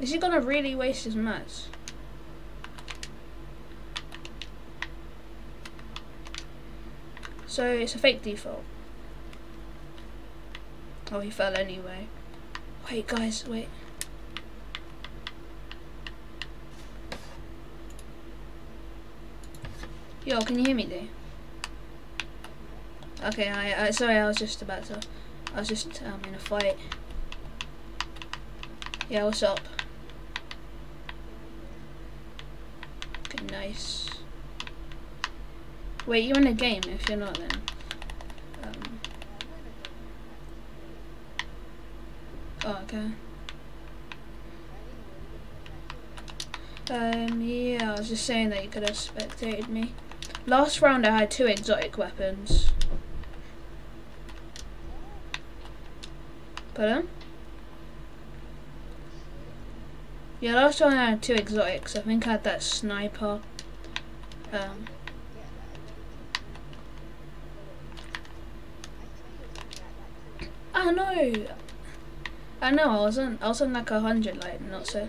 Is he gonna really waste his mats? So it's a fake default. Oh, he fell anyway. Wait, guys, wait. Yo, can you hear me, dude? Okay, I, I sorry, I was just about to, I was just um, in a fight. Yeah, what's up? Okay, nice. Wait, you're in a game. If you're not, then. Um, oh, okay. Um, yeah, I was just saying that you could have spectated me. Last round I had two exotic weapons. Pardon? Yeah, last round I had two exotics. I think I had that sniper. Um, I know. I know. I was on. I was on like a hundred, like not so.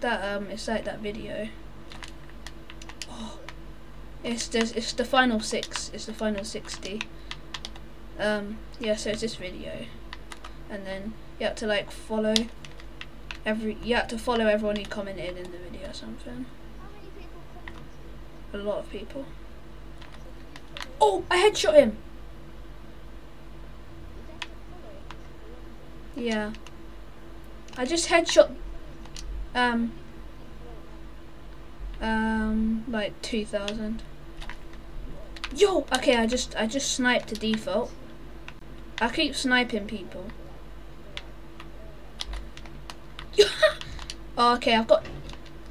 That um, it's like that video. Oh, it's this. It's the final six. It's the final sixty. Um, yeah. So it's this video, and then you have to like follow every. You have to follow everyone who commented in the video or something. A lot of people. Oh, I headshot him. Yeah. I just headshot um um like 2000. Yo, okay, I just I just sniped the default. I keep sniping people. oh, okay, I've got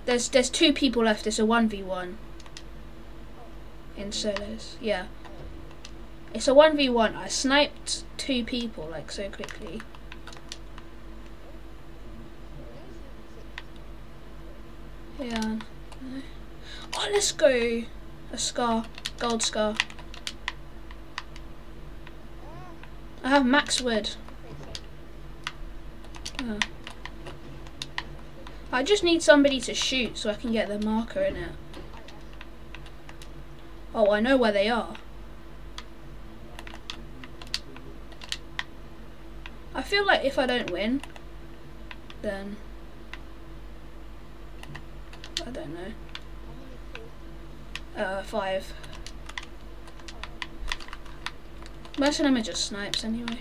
there's there's two people left. It's a 1v1 in solos. Yeah. It's a 1v1. I sniped two people like so quickly. Yeah. Oh, let's go. A scar. Gold scar. I have max wood. Oh. Ah. I just need somebody to shoot so I can get the marker in it. Oh, I know where they are. I feel like if I don't win, then don't know. Uh, five. Most of them are just snipes anyway.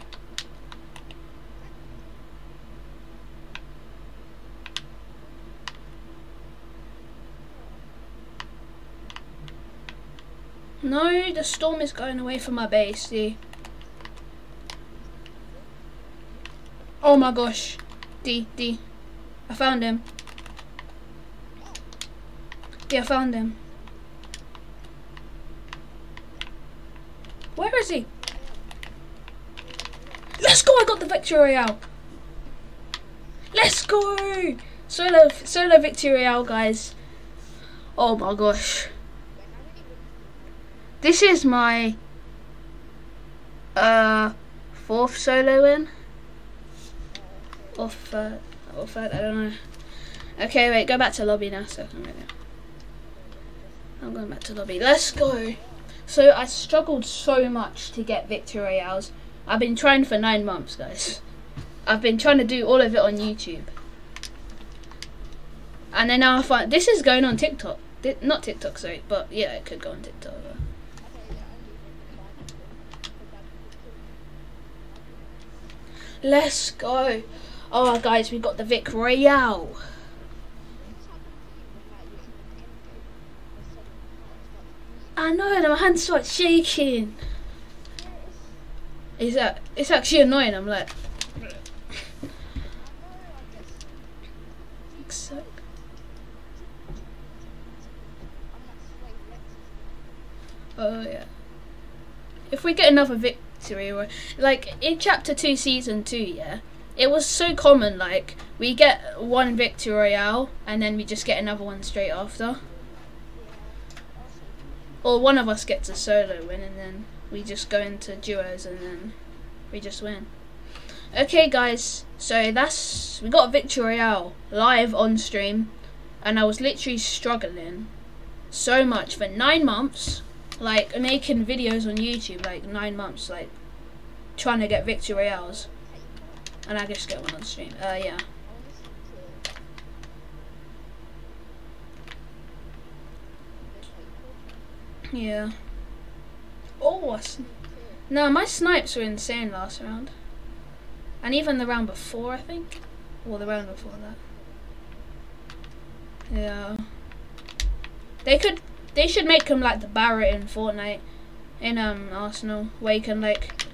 No, the storm is going away from my base, see. Oh my gosh. D, D. I found him. Yeah, I found him. Where is he? Let's go! I got the victory royale. Let's go! Solo, solo victory royale, guys. Oh my gosh. This is my uh fourth solo win. Or third, or third, I don't know. Okay, wait, go back to lobby now so I. I'm going back to lobby. Let's go. So I struggled so much to get victory royales. I've been trying for nine months, guys. I've been trying to do all of it on YouTube. And then now I find this is going on TikTok. Not TikTok, sorry, but yeah, it could go on TikTok. Let's go. Oh, guys, we got the Vic Royale. I know, my hands start shaking. It's, that. it's actually annoying, I'm like... Oh yeah. If we get another victory, like in chapter two, season two, yeah, it was so common. Like we get one victory royale, and then we just get another one straight after. Or one of us gets a solo win, and then we just go into duos, and then we just win. Okay, guys. So that's we got royale live on stream, and I was literally struggling so much for nine months, like making videos on YouTube, like nine months, like trying to get victory royales, and I just get one on stream. Uh, yeah. Yeah. Oh, no, my snipes were insane last round, and even the round before, I think, or the round before that. Yeah. They could. They should make him like the Barrett in Fortnite, in um Arsenal, where you can like.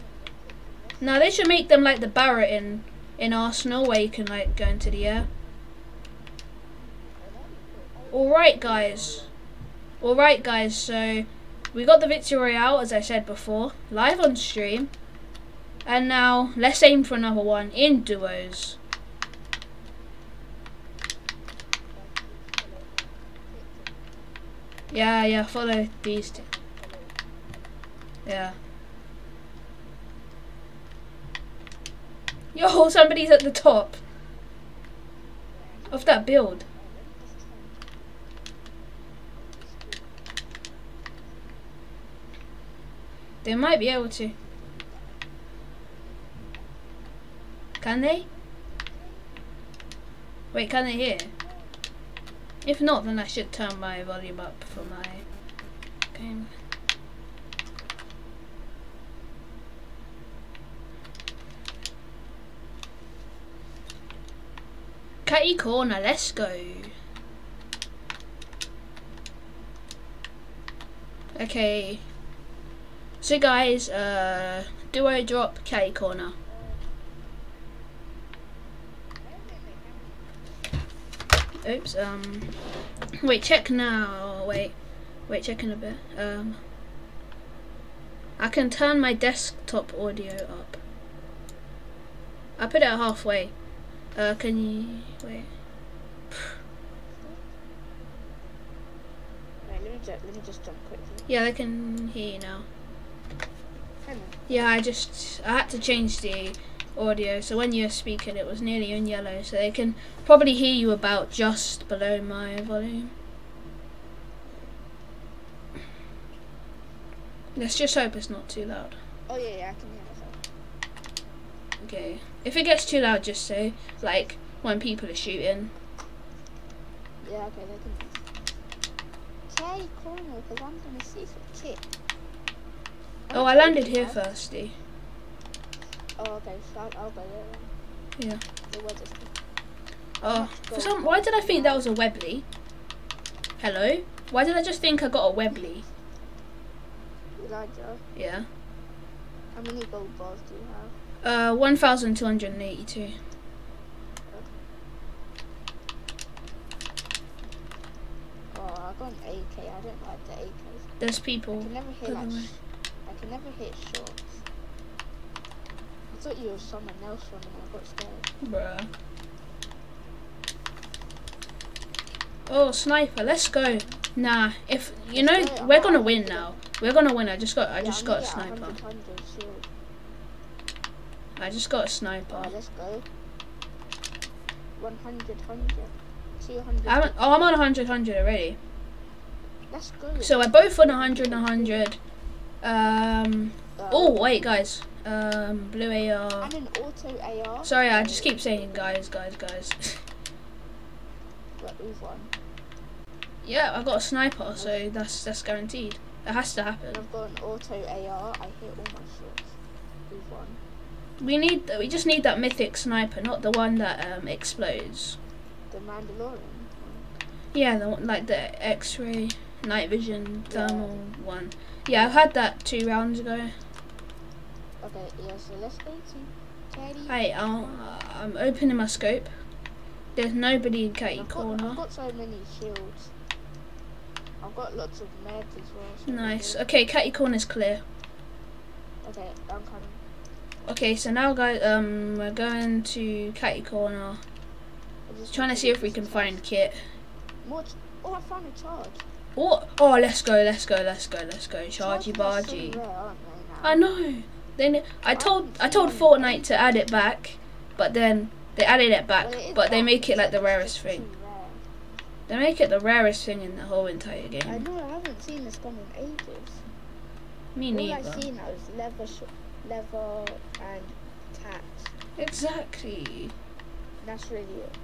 No, they should make them like the Barrett in in Arsenal, where you can like go into the air. All right, guys. All right, guys. So we got the victory royale, as I said before, live on stream, and now let's aim for another one in duos. Yeah, yeah, follow these two. Yeah. Yo, somebody's at the top of that build. They might be able to. Can they? Wait, can they hear? If not, then I should turn my volume up for my game. Catty corner, let's go. Okay. So guys, uh, do I drop K corner? Oops, um, wait, check now, wait, wait, check in a bit, um, I can turn my desktop audio up. I put it at halfway, uh, can you, wait, Right, let me just let me just jump quickly. yeah, I can hear you now. Yeah, I just, I had to change the audio, so when you were speaking it was nearly in yellow, so they can probably hear you about just below my volume. Let's just hope it's not too loud. Oh yeah, yeah, I can hear myself. Okay. If it gets too loud, just say, like, when people are shooting. Yeah, okay, they can. Catty corner, because I'm gonna see some kit. Oh, I landed here firsty. Oh, okay, so I'll, go there. Yeah. Oh, for some, why did I think that was a Webley? Hello? Why did I just think I got a Webley? Elijah. Yeah. How many gold bars do you have? Uh, 1,282. Oh, I got an AK. I don't like the AKs. There's I people. can never hit by never hit shots. I thought you were someone else running. I got scared. Bruh. Oh, sniper, let's go. Nah, if you know we're gonna win now. We're gonna win. I just got I just I'm got a sniper. 100, 100. I just got a sniper. let's go. 100, 100, 200. I haven't, oh, I'm on 100, 100 already. Let's go. So we're both on 100, 100. Um. Uh, Oh wait, guys. Um, blue AR. And an auto AR. Sorry, I just keep saying guys, guys, guys. We've yeah, I got a sniper, so that's that's guaranteed. It has to happen. And I've got an auto AR. I hit all my shots. Won. We need we just need that mythic sniper, not the one that um explodes. The Mandalorian. Yeah, the one like the X-ray, night vision, Yeah. thermal one. Yeah, I've had that two rounds ago. Okay, yeah, so let's go to Teddy. Hey, I'll, I'm opening my scope. There's nobody in Katie I've got, corner. I've got so many shields. I've got lots of meds as well. so Nice. Okay, catty corner's clear. Okay, I'm coming. Okay, so now guys, um, we're going to catty corner. Just Trying to see if we can find kit. More. Oh, I found a charge. What? Oh, let's go, let's go, let's go, let's go. So bargy. rare, aren't they, now? I know. Then I told I told Fortnite to add it back, but then they added it back, Well, it is but they make it like the rarest thing. They make it the rarest thing in the whole entire game. I know. I haven't seen this gun in ages. Me All neither. I see now is leather, leather, and tats. Exactly. That's really it.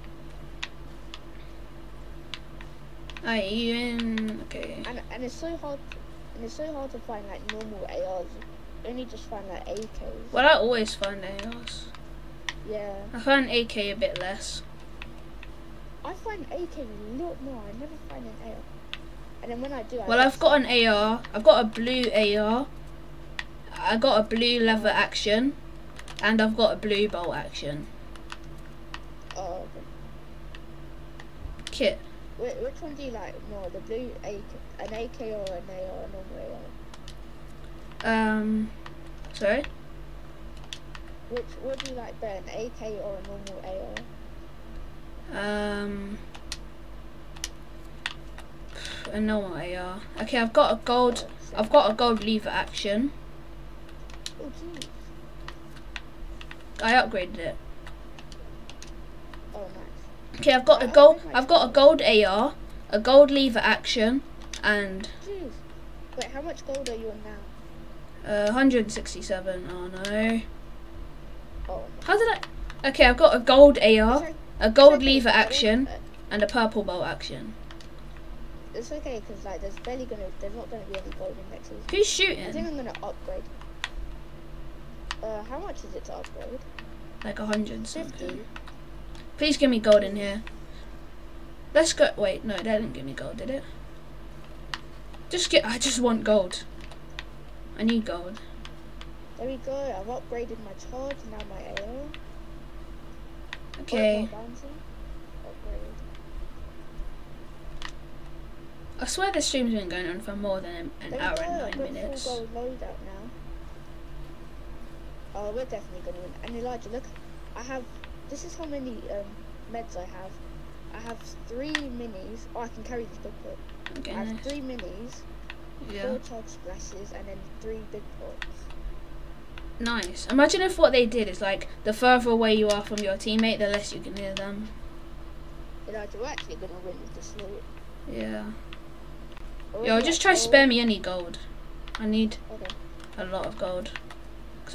Are even? Okay. And and it's so hard. And it's so hard to find like normal ARs. You only just find like AKs. Well, I always find ARs. Yeah. I find AK a bit less. I find AK a lot more. I never find an AR. And then when I do, I Well, I've got an AR. I've got a blue AR. I got a blue lever action, and I've got a blue bolt action Oh, okay. kit. Wh- which one do you like more? The blue AK, an AK or an AR, a normal AR? Um, sorry. Which what do you like better, an AK or a normal AR? Um, a normal AR. Okay, I've got a gold. Oh. I've got a gold lever action. Oh, jeez. I upgraded it. Okay, I've got a gold. I've got a gold AR, a gold lever action, and Jeez. Wait, how much gold are you on now? uh, 167. Oh no! Oh, How did I? Okay, I've got a gold AR, a gold okay, lever action, uh, and a purple bolt action. It's okay because like there's barely gonna, there's not gonna be any gold indexes. Who's shooting? I think? I'm gonna upgrade. Uh, how much is it to upgrade? Like a hundred 50. something. Please give me gold in here. Let's go. Wait, no, that didn't give me gold, did it? Just get. I just want gold. I need gold. There we go. I've upgraded my charge now. My AR. Okay. My bounty. Upgrade. I swear this stream's been going on for more than an There hour and nine minutes. Full gold loadout now. Oh, we're definitely gonna win. And Elijah, look, I have. This is how many um, meds I have. I have three minis. Oh, I can carry this big pot. Okay, I have nice. three minis, Yeah. four chug splashes, and then three big pots. Nice. Imagine if what they did is like the further away you are from your teammate, the less you can hear them. Elijah, we're actually gonna win with this loot. Yeah. Already Yo, just try gold. spare me any gold. I need Okay. a lot of gold.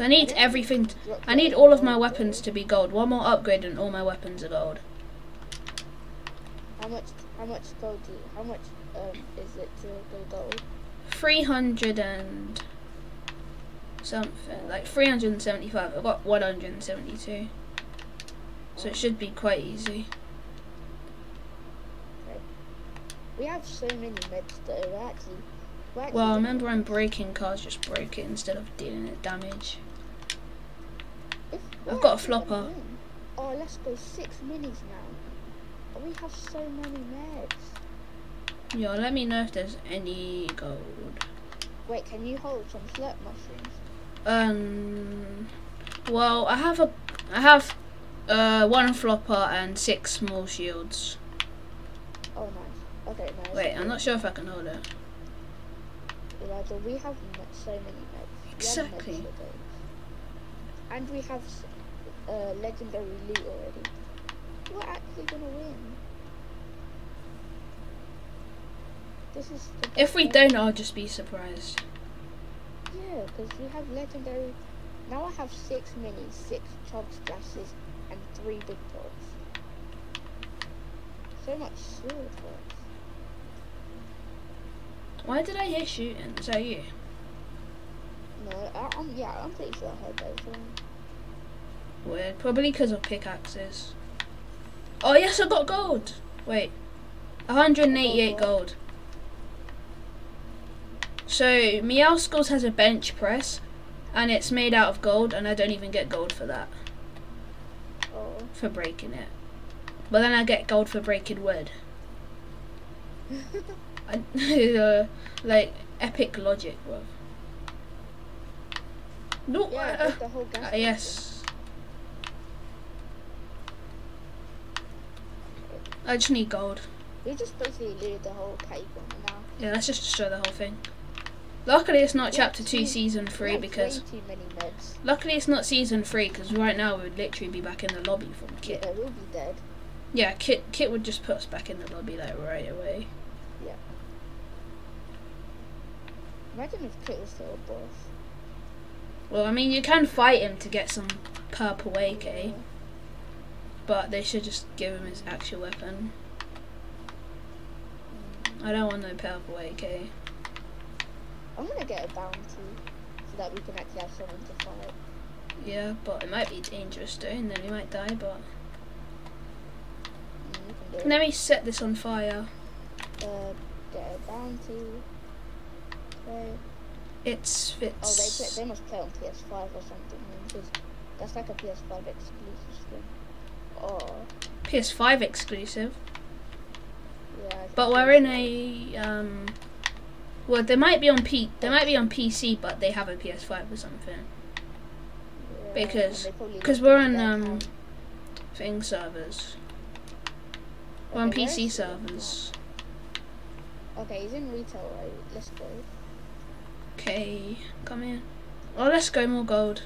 Cause I need everything. I need all of my weapons to be gold. One more upgrade and all my weapons are gold. How much? How much gold? Do, you, how much um is it to go gold? 300 and something. Like 375. I've got 172. So it should be quite easy. We have so many meds though. We're actually. Well, remember when breaking cars just broke it instead of dealing it damage. I've got a flopper. Oh, let's go six minis now. We have so many meds. Yo, let me know if there's any gold. Wait, can you hold some slurp mushrooms? Um, well, I have a, I have, uh, one flopper and six small shields. Oh, nice. Okay, nice. Wait, I'm not sure if I can hold it. Elijah, we have so many meds. We meds Exactly. And we have uh, legendary loot already. We're actually gonna win. This is. If we don't, I'll just be surprised. Yeah, because we have legendary. Now I have six minis, six chug splashes, and three big pots. So much sword works. Why did I hear shooting? Is that you? No, I, I'm yeah, I'm pretty sure I heard those. Weird. Probably because of pickaxes. Oh yes, I got gold. Wait, 188 gold. So Meowscles has a bench press, and it's made out of gold, and I don't even get gold for that oh, for breaking it. But then I get gold for breaking wood. I, uh, like epic logic, bro. No, Yeah, uh, the whole gas. uh, yes. I just need gold. We just basically looted the whole cave now. Yeah, let's just destroy the whole thing. Luckily, it's not Yeah, chapter two, two- season three, because way too many meds. luckily it's not season three, because right now we would literally be back in the lobby from Kit. Yeah, we'll be dead. Yeah, Kit Kit would just put us back in the lobby like right away. Yeah. Imagine if Kit was still a boss. Well, I mean, you can fight him to get some purple AK, but they should just give him his actual weapon. I don't want no purple AK. I'm gonna get a bounty so that we can actually have someone to fight. Yeah, but it might be dangerous though, and then we might die. But Mm, we can do it. let me set this on fire. Uh, get a bounty. Okay. It's Oh, they they must play on PS5 or something that's like a PS5 exclusive skin. Oh, PS5 exclusive, yeah. But we're in a um. Well, they might be on P. They might be on PC, but they have a PS5 or something. Yeah, because- and they probably Because we're on um thing servers. We're on Okay, PC servers. Okay, he's in retail, right? Let's go. Okay, come here. Oh, let's go more gold.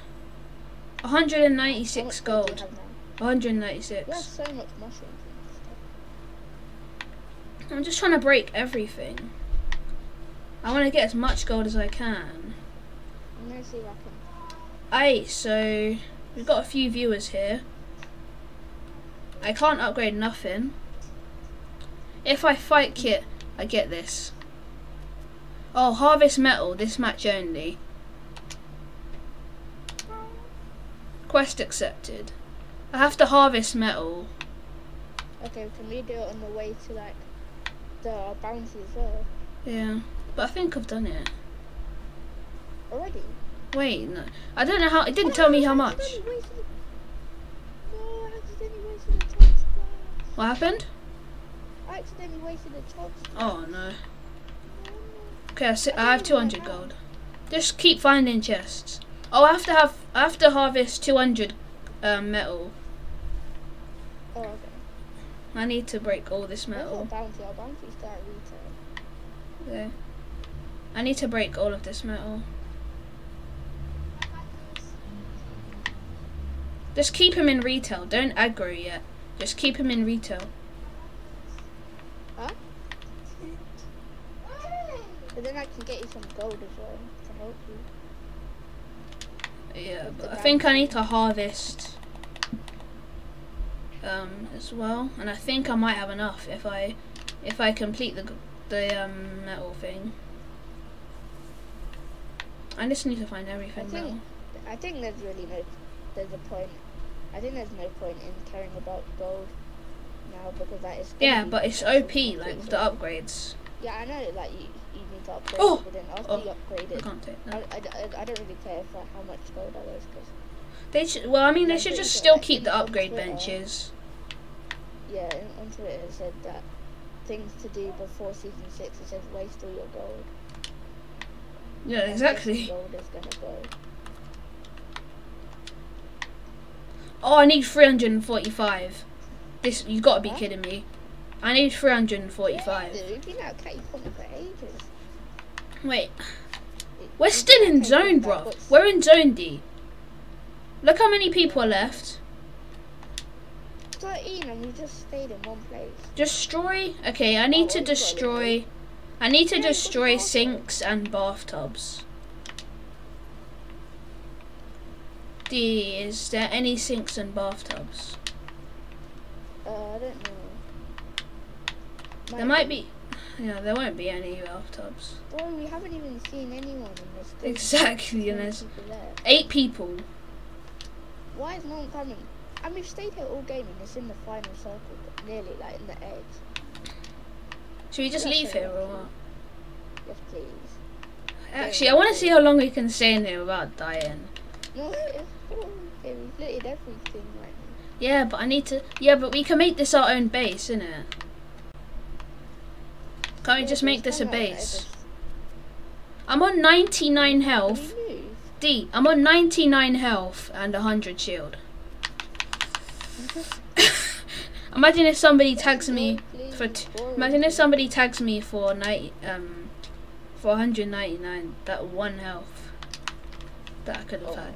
196 much gold do you gold. have now? 196. You so much mushrooms. I'm just trying to break everything. I want to get as much gold as I can. I'm gonna see if I can. Aye, so we've got a few viewers here. I can't upgrade nothing. If I fight Kit, I get this. Oh, harvest metal, this match only. Quest accepted. I have to harvest metal. Okay, can we do it on the way to like the bounty as well? Yeah, but I think I've done it. Already? Wait, no. I don't know how. It didn't tell me how much. No, I accidentally wasted a chug splash. What happened? I accidentally wasted a splash. Oh no. Okay, I, I have 200 gold. Just keep finding chests. Oh, I have to have. I have to harvest 200 um, metal. Oh, okay. I need to break all this Where's our metal. bounty? Our bounty's still at retail. Yeah. I need to break all of this metal. Just keep him in retail. Don't aggro yet. Just keep him in retail. Huh? But then I can get you some gold as well to help you. Yeah, but I think I need to harvest um as well, and I think I might have enough if I if I complete the the um metal thing. I just need to find everything I think- metal. I think there's really no, there's a point. I think there's no point in caring about gold now because that is. Yeah, but it's OP like with the upgrades. Yeah, I know. Like you, you need to upgrade Oh! it, but then after Oh. you upgrade I can't take I, that. I, I, I don't really care for how much gold I was because They should. Well, I mean, they should just still keep the upgrade benches. Yeah, and on Twitter it said that things to do before season six. It says waste all your gold. Yeah, And exactly. Gold is gonna go. Oh, I need 345. This you've got to be Huh? kidding me. I need 345. Dude, we've been out Cape Point for ages. Wait, we're still in zone, bro. We're in zone D. Look how many people are left. 13 and we just stayed in one place. Destroy. Okay, I Oh, need to got a destroy. I need to Yeah, destroy sinks and bathtubs. D, is there any sinks and bathtubs? Uh, I don't know. There might be. Yeah, there won't be any bathtubs. Boy, we haven't even seen anyone in this. Exactly, and there's eight people. Why is no one coming? And we've stayed here all game and it's in the final circle, but nearly like in the edge. Should we just leave here or what? Yes, please. Actually, I want to see how long we can stay in here without dying. No, it's cool. Okay, we've looted everything right now. Yeah, but I need to. Yeah, but we can make this our own base, innit? Can't we just make this a base? I'm on 99 health. D, I'm on 99 health and 100 shield. Imagine if somebody tags me for Imagine if somebody tags me for 90, um, for 199, that one health that I could have had.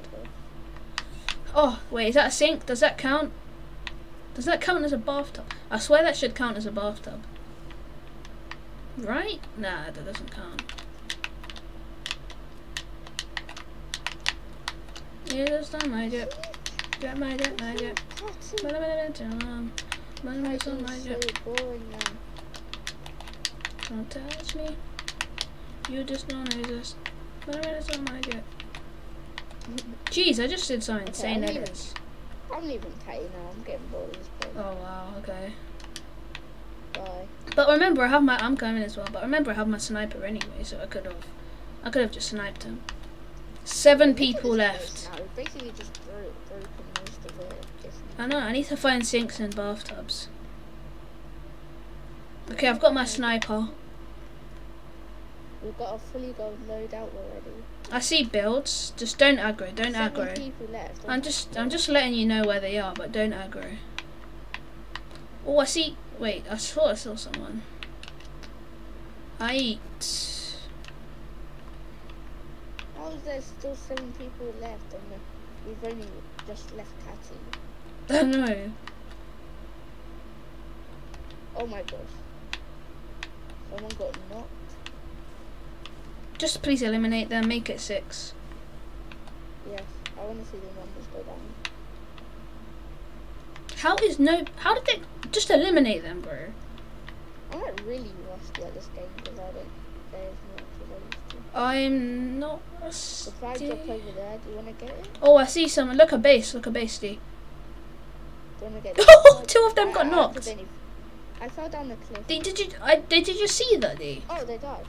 Oh, wait, is that a sink? Does that count? Does that count as a bathtub? I swear that should count as a bathtub. Right? Nah, that doesn't count. Yeah, that's not my job. Don't touch me. You just don't exist. Bada bada my job. Jeez, I just did some insane I'm leaving. edits. I'm leaving Catty now. I'm getting bored of this place. Oh wow, okay. Bye. But remember, I have my. I'm coming as well. But remember, I have my sniper anyway, so I could have. I could have just sniped him. Seven people left. place Now. We basically just broke, broken most of it. Just I know. I need to find sinks and bathtubs. Okay, I've got my sniper. We've got a fully gold loadout already. I see builds. Just don't aggro. Don't Seven aggro. left. I'm just. I'm just letting you know where they are, but don't aggro. Oh, I see. Wait, I saw. I saw someone. Height. How is there still seven people left and we've only just left Catty? I don't know. Oh my gosh. Someone got knocked. Just please eliminate them. Make it six. Yes, I want to see the numbers go down. How is no? How did they just eliminate them, bro? I'm like really rusty at this game because I don't play as much as I used to. I'm not. The flag rusty. drop over there, do you want to get it? Oh, I see someone. Look a base. Look a base, D. Do you want to get it? Oh, two of them got knocked. I fell down the cliff. D, did you? I did. Did you see that, D? Oh, they died.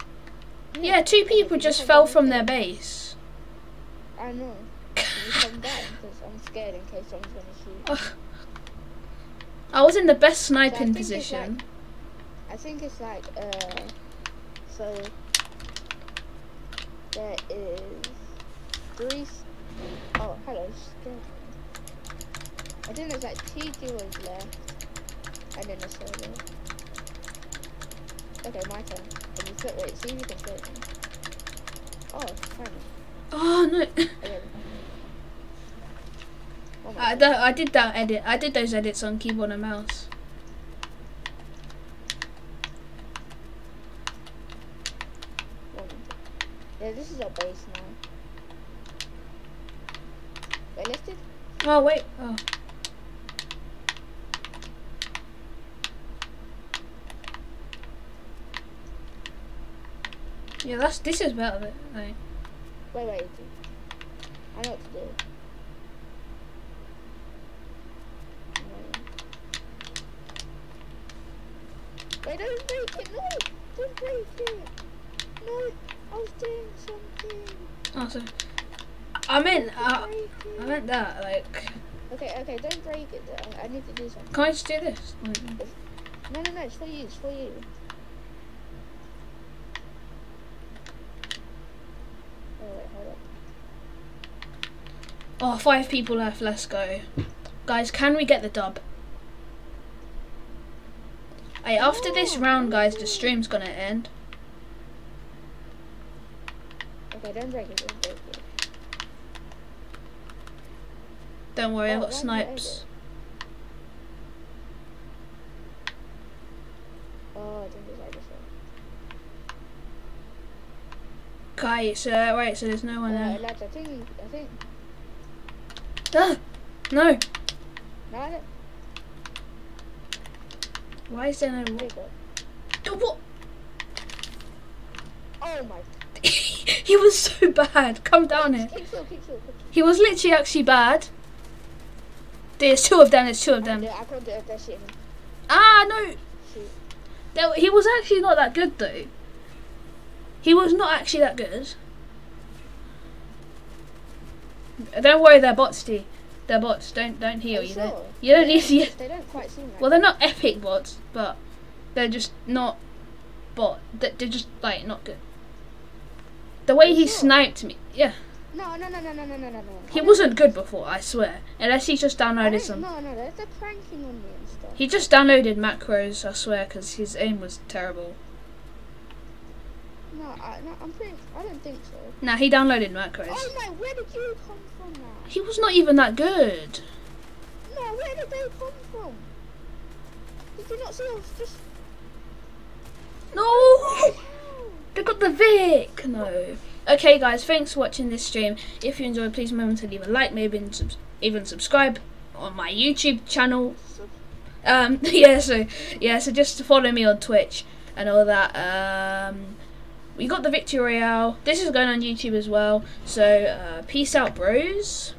Yeah, two people just fell from their base. I know. Can you come down? Because I'm scared in case someone's to shoot. I was in the best So I sniping it's position. I think it's like, uh, so there is three, oh, hello, scared. I think there's like two duos left, and then a solo. Okay, my turn. Can you wait, see if you can flip me. Oh, funny. Oh no! Okay. Oh I, that, I did that edit. I did those edits on keyboard and mouse. Yeah, this is our base now. Wait, let's do Oh wait. Oh. Yeah, that's this is better. Like, Wait, wait. I know what to do. Wait, don't break it! No! Don't break it! No! I was doing something! oh, so I meant uh. I meant that. Like, Okay, okay, don't break it though. I need to do something. can I just do this? No, no, no, it's for you, it's for you. Oh, wait, hold up. Oh, five people left. Let's go, guys. Can we get the dub? Hey, after this round, guys, the stream's gonna end. Okay, don't break it, don't break it. Don't worry, Oh, got why did I snipes. Oh, I think it's like. Guys, uh, right, so there's no one Uh, there. lads, I think, I think, no. no, I don't, Why is there no? you go. Oh, What? Oh my, he was so bad. Come down here. keep still, keep still, keep still. He was literally actually bad. There's two of them. There's two of them. I can't do it if they're shooting me. Ah, no. Shoot. There- He was actually not that good though. He was not actually that good. Don't worry, they're bots, D. They're bots. Don't don't heal. You, you sure? don't. You don't need. They don't quite seem. Like well, they're not epic bots, but they're just not bot. They're just like not good. The way oh, he sure? sniped me. Yeah. No, no, no, no, no, no, no, no. He wasn't good before, I swear. Unless he just downloaded some. No, no, they're pranking on me and stuff. He just downloaded macros, I swear, because his aim was terrible. No, I, no, I'm pretty. I don't think so. Nah, he downloaded macros. Oh my, where did you come he was not even that good. No, where did they come from? Did you not see was just. No, they got the Vic. No. Okay, guys, thanks for watching this stream. If you enjoyed, please remember to leave a like, maybe even, subs- even subscribe on my YouTube channel. Um, yeah, so yeah, so just to follow me on Twitch and all that. Um, we got the victory royale. This is going on YouTube as well. So uh, peace out, bros.